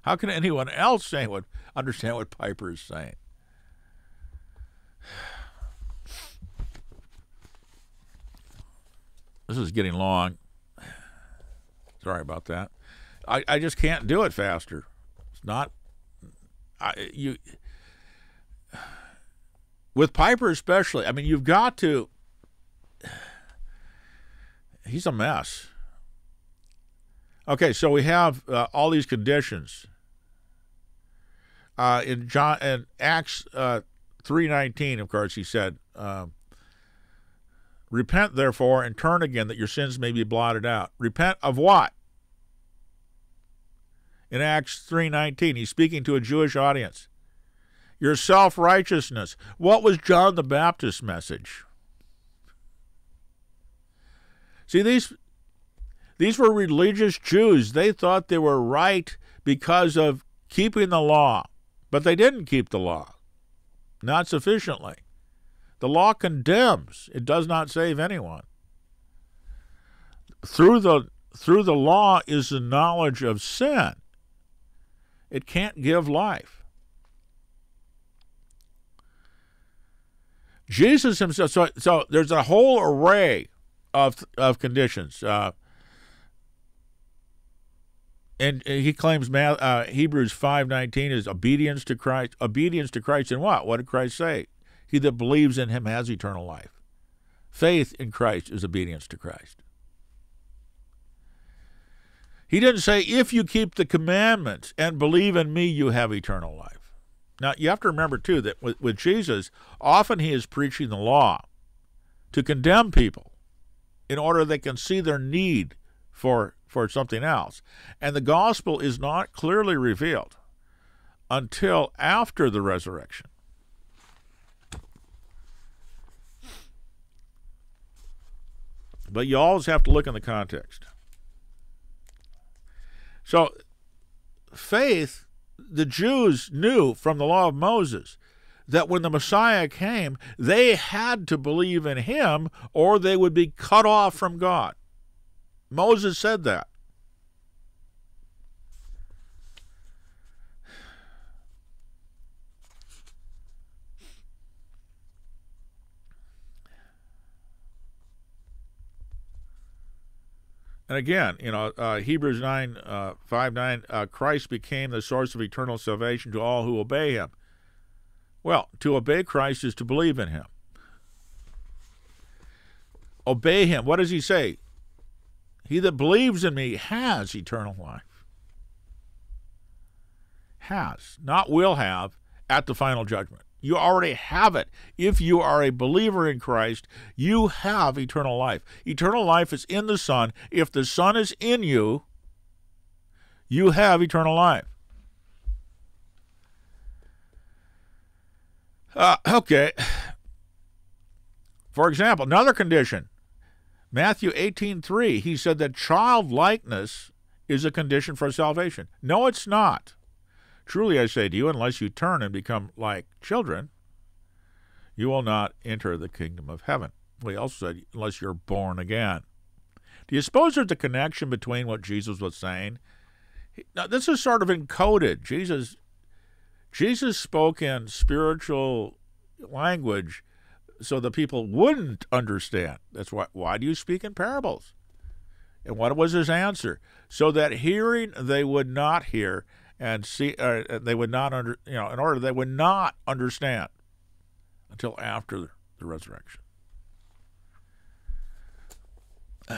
How can anyone else say what understand what Piper is saying? This is getting long. Sorry about that. I, I just can't do it faster. It's not I you with Piper especially. I mean, you've got to. He's a mess. Okay, so we have uh, all these conditions. Uh, in John in Acts uh, three nineteen, of course, he said, um, "Repent therefore and turn again, that your sins may be blotted out." Repent of what? In Acts three nineteen, he's speaking to a Jewish audience. Your self righteousness. What was John the Baptist's message? See, these these were religious Jews. They thought they were right because of keeping the law, but they didn't keep the law. Not sufficiently. The law condemns, it does not save anyone. Through the through the law is the knowledge of sin. It can't give life. Jesus himself. So, so there's a whole array of of conditions. Uh, and he claims uh, Hebrews five nineteen is obedience to Christ. Obedience to Christ in what? What did Christ say? He that believes in Him has eternal life. Faith in Christ is obedience to Christ. He didn't say if you keep the commandments and believe in me, you have eternal life. Now you have to remember too that with, with Jesus, often he is preaching the law to condemn people in order they can see their need for for something else. And the gospel is not clearly revealed until after the resurrection. But you always have to look in the context. So, faith, the Jews knew from the law of Moses that when the Messiah came, they had to believe in him or they would be cut off from God. Moses said that. And again, you know, uh, Hebrews 9, uh, 5, 9, uh, Christ became the source of eternal salvation to all who obey him. Well, to obey Christ is to believe in him. Obey him. What does he say? He that believes in me has eternal life. Has, not will have, at the final judgment. You already have it. If you are a believer in Christ, you have eternal life. Eternal life is in the Son. If the Son is in you, you have eternal life. Uh, okay. For example, another condition Matthew 18:3, he said that childlikeness is a condition for salvation. No, it's not. Truly I say to you, unless you turn and become like children, you will not enter the kingdom of heaven. We also said, unless you're born again. Do you suppose there's a connection between what Jesus was saying? Now, this is sort of encoded. Jesus, Jesus spoke in spiritual language so the people wouldn't understand. That's why. Why do you speak in parables? And what was his answer? So that hearing they would not hear, and see uh, they would not under you know in order they would not understand until after the resurrection. It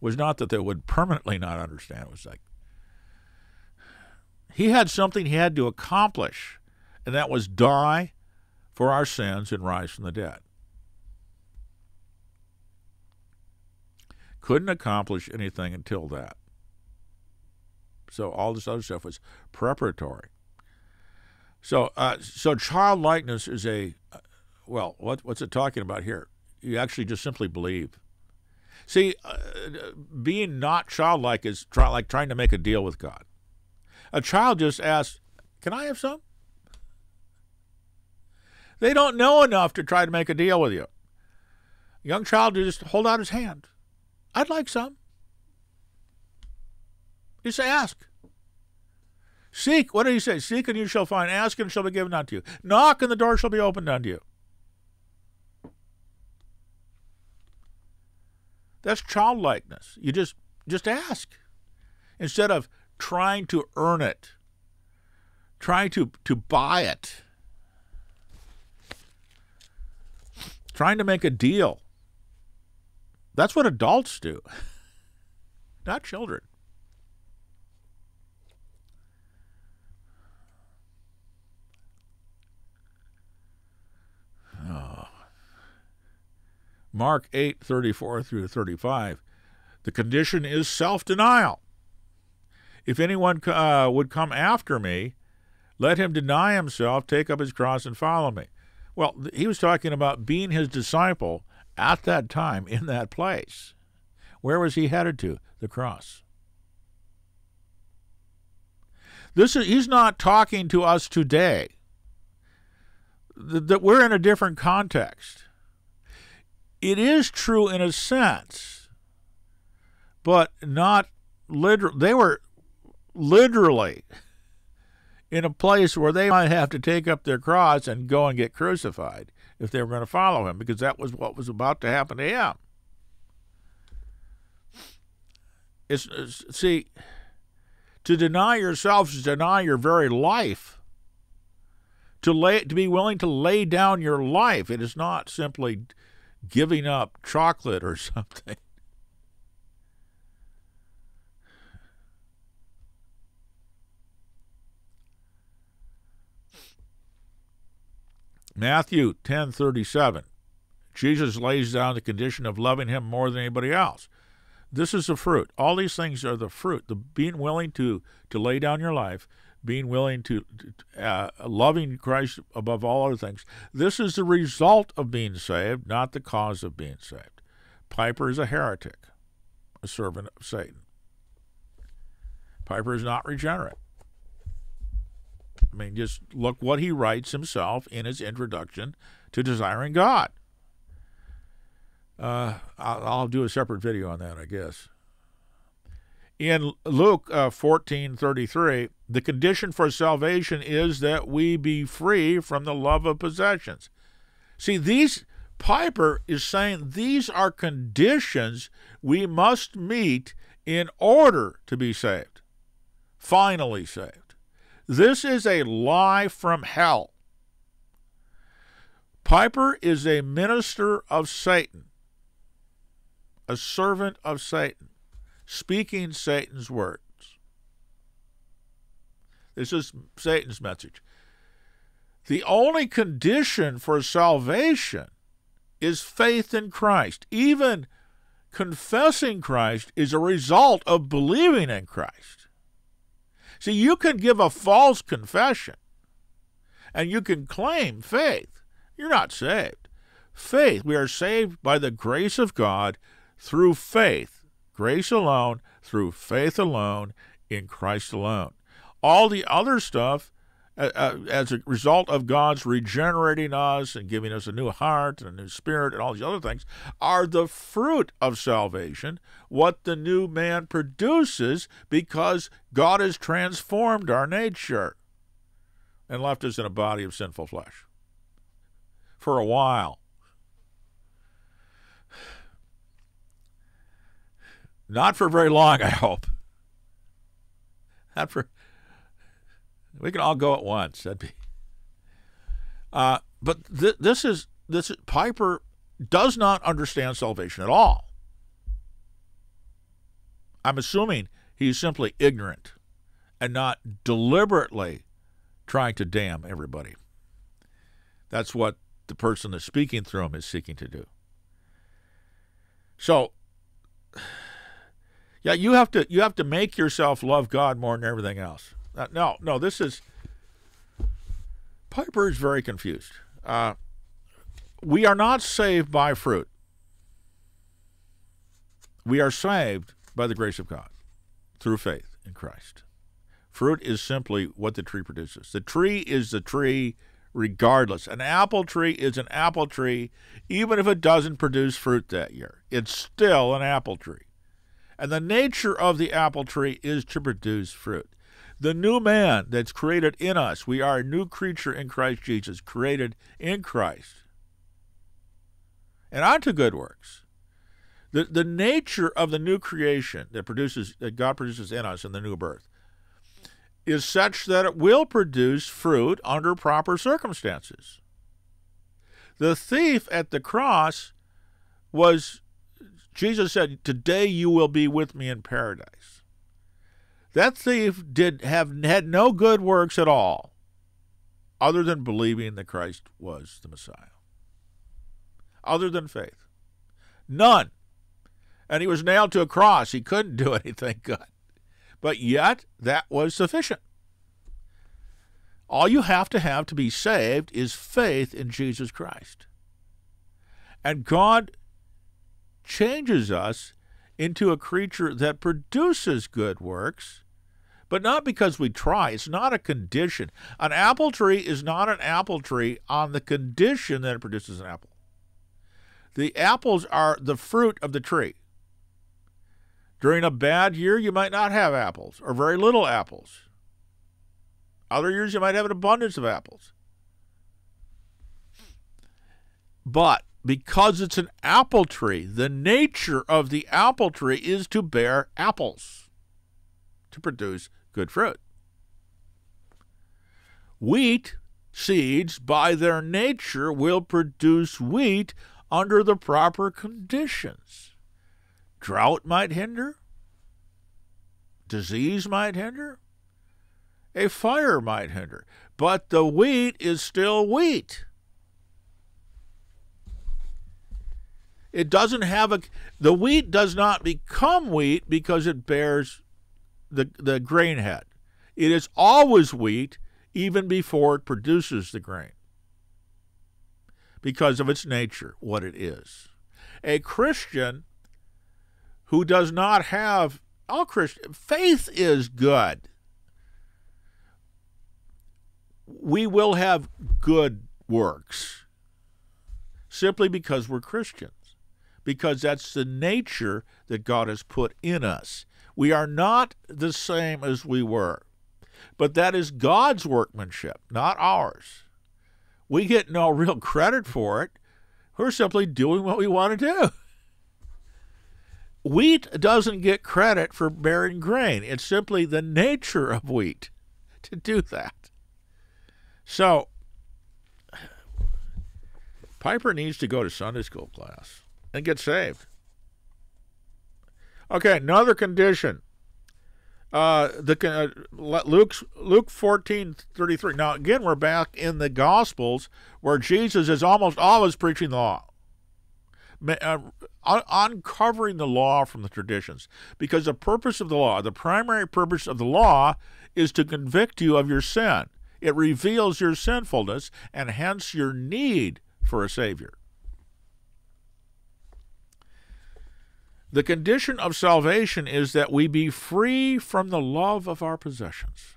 was not that they would permanently not understand. It was like he had something he had to accomplish, and that was die for our sins and rise from the dead. Couldn't accomplish anything until that. So all this other stuff was preparatory. So, uh, so childlikeness is a well. What, what's it talking about here? You actually just simply believe. See, uh, being not childlike is try, like trying to make a deal with God. A child just asks, "Can I have some?" They don't know enough to try to make a deal with you. A young child just hold out his hand. I'd like some. You just ask. Seek, what did he say? Seek and you shall find. Ask and it shall be given unto you. Knock and the door shall be opened unto you. That's childlikeness. You just just ask. Instead of trying to earn it, trying to, to buy it, trying to make a deal. That's what adults do, not children. Oh. Mark 8, 34 through 35. The condition is self denial. If anyone uh, would come after me, let him deny himself, take up his cross, and follow me. Well, he was talking about being his disciple at that time in that place. Where was he headed to? The cross. This is, he's not talking to us today. That we're in a different context. It is true in a sense, but not literal. They were literally in a place where they might have to take up their cross and go and get crucified if they were going to follow him, because that was what was about to happen to him. It's, it's, see, to deny yourself is deny your very life. To lay, to be willing to lay down your life, it is not simply giving up chocolate or something. Matthew 10:37. Jesus lays down the condition of loving him more than anybody else. This is the fruit. All these things are the fruit. The being willing to to lay down your life, being willing to uh, loving Christ above all other things. This is the result of being saved, not the cause of being saved. Piper is a heretic, a servant of Satan. Piper is not regenerate. I mean, just look what he writes himself in his introduction to Desiring God. Uh, I'll, I'll, do a separate video on that, I guess. In Luke uh, 14 33, the condition for salvation is that we be free from the love of possessions. See, these, Piper is saying these are conditions we must meet in order to be saved, finally saved. This is a lie from hell. Piper is a minister of Satan, a servant of Satan, speaking Satan's words. This is Satan's message. The only condition for salvation is faith in Christ. Even confessing Christ is a result of believing in Christ. See, you can give a false confession and you can claim faith. You're not saved. Faith, we are saved by the grace of God through faith. Grace alone, through faith alone, in Christ alone. All the other stuff uh, uh, as a result of God's regenerating us and giving us a new heart and a new spirit and all these other things, are the fruit of salvation, what the new man produces because God has transformed our nature and left us in a body of sinful flesh for a while. Not for very long, I hope. Not for we can all go at once. That'd be. Uh, but th- this is this is, Piper does not understand salvation at all. I'm assuming he's simply ignorant and not deliberately trying to damn everybody. That's what the person that's speaking through him is seeking to do. So, yeah, you have to you have to make yourself love God more than everything else. Uh, no, no, this is Piper is very confused. Uh, we are not saved by fruit. We are saved by the grace of God through faith in Christ. Fruit is simply what the tree produces. The tree is the tree regardless. An apple tree is an apple tree even if it doesn't produce fruit that year. It's still an apple tree. And the nature of the apple tree is to produce fruit. The new man that's created in us, we are a new creature in Christ Jesus, created in Christ. And unto good works. The, the nature of the new creation that produces that God produces in us in the new birth is such that it will produce fruit under proper circumstances. The thief at the cross was Jesus said, "Today you will be with me in paradise." That thief did have had no good works at all other than believing that Christ was the Messiah. Other than faith. None. And he was nailed to a cross. He couldn't do anything good. But yet, that was sufficient. All you have to have to be saved is faith in Jesus Christ. And God changes us into a creature that produces good works, but not because we try. It's not a condition. An apple tree is not an apple tree on the condition that it produces an apple. The apples are the fruit of the tree. During a bad year, you might not have apples or very little apples. Other years, you might have an abundance of apples. But because it's an apple tree, the nature of the apple tree is to bear apples, to produce good fruit. Wheat seeds, by their nature, will produce wheat under the proper conditions. Drought might hinder. Disease might hinder. A fire might hinder. But the wheat is still wheat. It doesn't have a. The wheat does not become wheat because it bears the, the grain head. It is always wheat even before it produces the grain because of its nature, what it is. A Christian who does not have all Christian faith is good. We will have good works simply because we're Christians, because that's the nature that God has put in us. We are not the same as we were, but that is God's workmanship, not ours. We get no real credit for it. We're simply doing what we want to do wheat doesn't get credit for bearing grain. It's simply the nature of wheat to do that. So, Piper needs to go to Sunday school class and get saved. Okay, another condition. Uh, the uh, Luke's, Luke fourteen thirty three. Now again, we're back in the Gospels where Jesus is almost always preaching the law uh, uncovering the law from the traditions. Because the purpose of the law, the primary purpose of the law, is to convict you of your sin. It reveals your sinfulness and hence your need for a Savior. The condition of salvation is that we be free from the love of our possessions.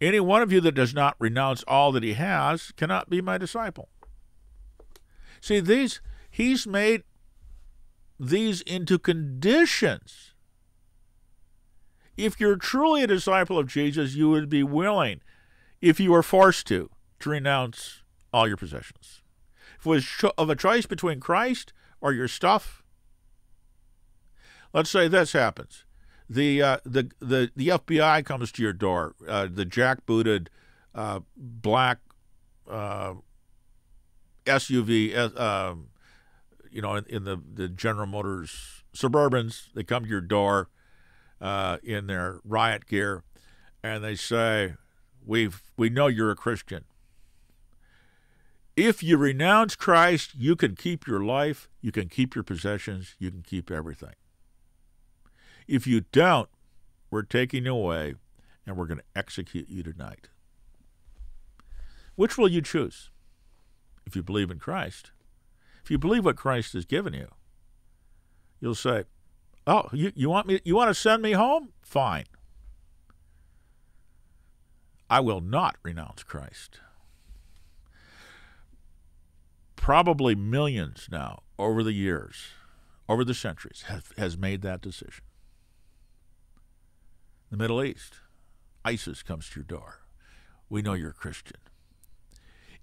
Any one of you that does not renounce all that he has cannot be my disciple. See, these he's made these into conditions. If you're truly a disciple of Jesus, you would be willing, if you were forced to, to renounce all your possessions. If it was of a choice between Christ or your stuff, let's say this happens. The, uh, the, the, the FBI comes to your door, uh, the jackbooted uh, black uh, SUV, uh, um, you know, in, in, the, the General Motors Suburbans, they come to your door uh, in their riot gear, and they say, "We've we know you're a Christian. If you renounce Christ, you can keep your life, you can keep your possessions, you can keep everything. If you don't, we're taking you away, and we're going to execute you tonight." Which will you choose? If you believe in Christ, if you believe what Christ has given you, you'll say, "Oh, you, you want me? You want to send me home? Fine. I will not renounce Christ." Probably millions now over the years, over the centuries, have, has made that decision. The Middle East, ISIS comes to your door. We know you're a Christian.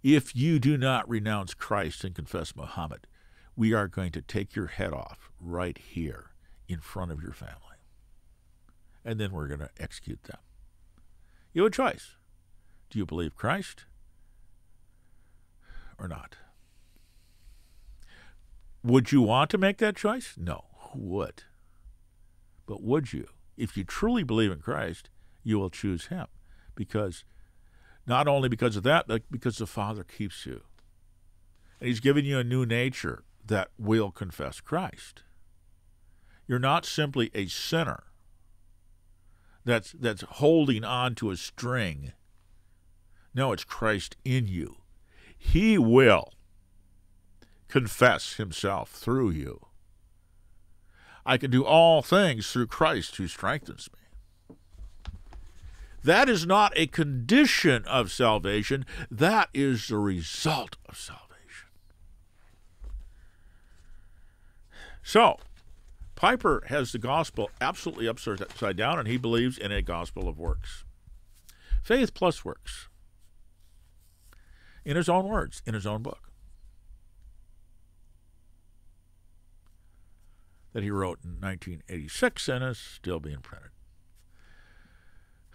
If you do not renounce Christ and confess Muhammad, we are going to take your head off right here in front of your family. And then we're going to execute them. You have a choice. Do you believe Christ or not? Would you want to make that choice? No. Who would? But would you? If you truly believe in Christ, you will choose Him because not only because of that, but because the Father keeps you. And He's given you a new nature that will confess Christ. You're not simply a sinner that's, that's holding on to a string. No, it's Christ in you. He will confess Himself through you. I can do all things through Christ who strengthens me. That is not a condition of salvation, that is the result of salvation. So, Piper has the gospel absolutely upside down, and he believes in a gospel of works. Faith plus works. In his own words, in his own book. That he wrote in 1986 and is still being printed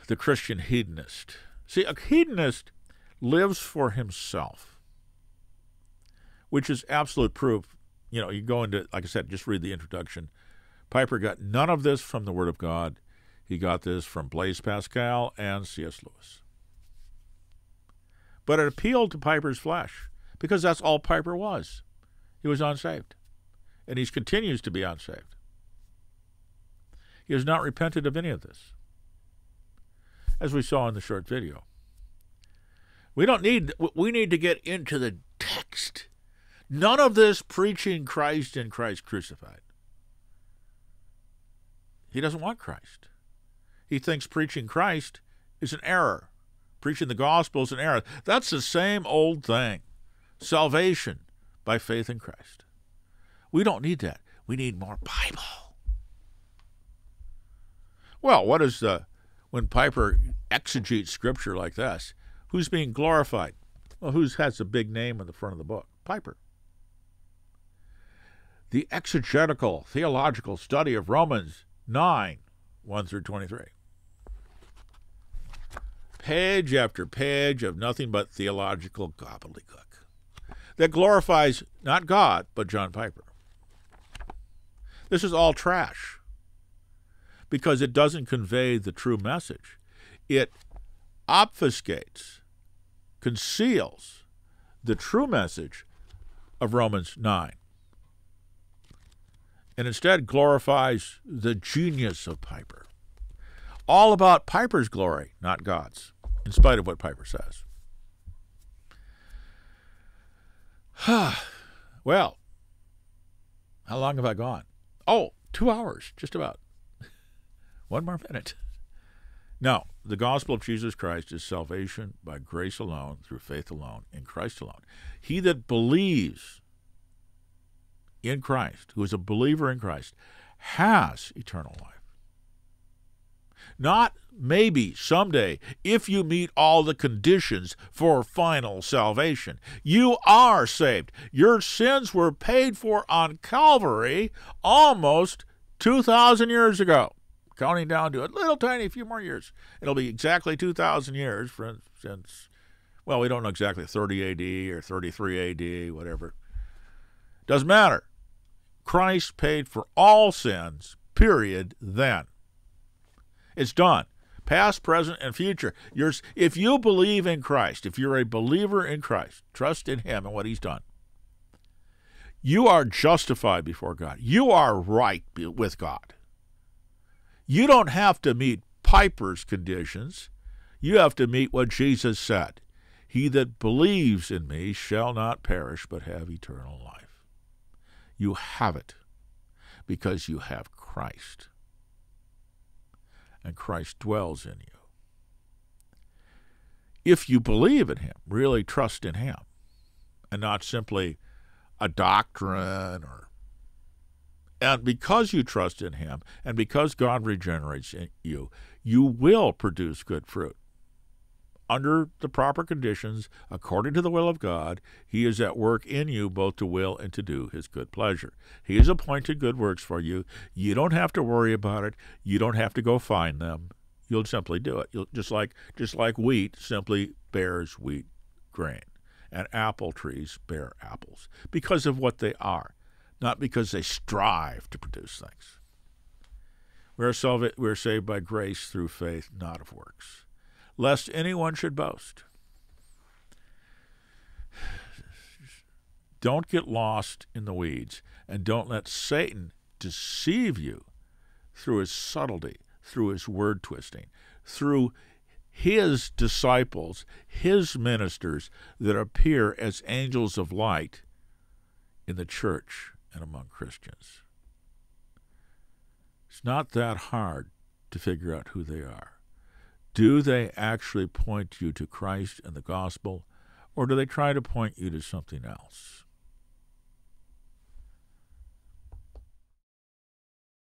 the Christian hedonist. See, a hedonist lives for himself, which is absolute proof. You know, you go into, like I said, just read the introduction. Piper got none of this from the Word of God. He got this from Blaise Pascal and C.S. Lewis. But it appealed to Piper's flesh because that's all Piper was. He was unsaved. And he continues to be unsaved. He has not repented of any of this as we saw in the short video. We don't need, we need to get into the text. None of this preaching Christ and Christ crucified. He doesn't want Christ. He thinks preaching Christ is an error. Preaching the gospel is an error. That's the same old thing salvation by faith in Christ. We don't need that. We need more Bible. Well, what is the when Piper exegetes scripture like this, who's being glorified? Well, who has a big name in the front of the book? Piper. The exegetical theological study of Romans 9, 1 through 23. Page after page of nothing but theological gobbledygook that glorifies not God, but John Piper. This is all trash because it doesn't convey the true message. It obfuscates, conceals the true message of Romans 9 and instead glorifies the genius of Piper. All about Piper's glory, not God's, in spite of what Piper says. well, how long have I gone? Oh, two hours, just about. One more minute. Now, the gospel of Jesus Christ is salvation by grace alone, through faith alone, in Christ alone. He that believes in Christ, who is a believer in Christ, has eternal life. Not maybe someday if you meet all the conditions for final salvation. You are saved. Your sins were paid for on Calvary almost 2,000 years ago counting down to a little tiny few more years. It'll be exactly 2,000 years for, since, well, we don't know exactly 30 AD or 33 AD, whatever. Doesn't matter. Christ paid for all sins, period, then. It's done. Past, present, and future. You're, if you believe in Christ, if you're a believer in Christ, trust in Him and what He's done, you are justified before God. You are right with God. You don't have to meet Piper's conditions. You have to meet what Jesus said. He that believes in me shall not perish, but have eternal life. You have it because you have Christ. And Christ dwells in you. If you believe in Him, really trust in Him, and not simply a doctrine or and because you trust in him and because God regenerates you, you will produce good fruit. Under the proper conditions, according to the will of God, he is at work in you both to will and to do his good pleasure. He has appointed good works for you. You don't have to worry about it. You don't have to go find them. You'll simply do it. You'll, just like just like wheat simply bears wheat grain and apple trees bear apples because of what they are, not because they strive to produce things. We are, we are saved by grace through faith, not of works, lest anyone should boast. Don't get lost in the weeds, and don't let Satan deceive you through his subtlety, through his word twisting, through his disciples, his ministers that appear as angels of light in the church and among Christians. It's not that hard to figure out who they are. Do they actually point you to Christ and the gospel, or do they try to point you to something else?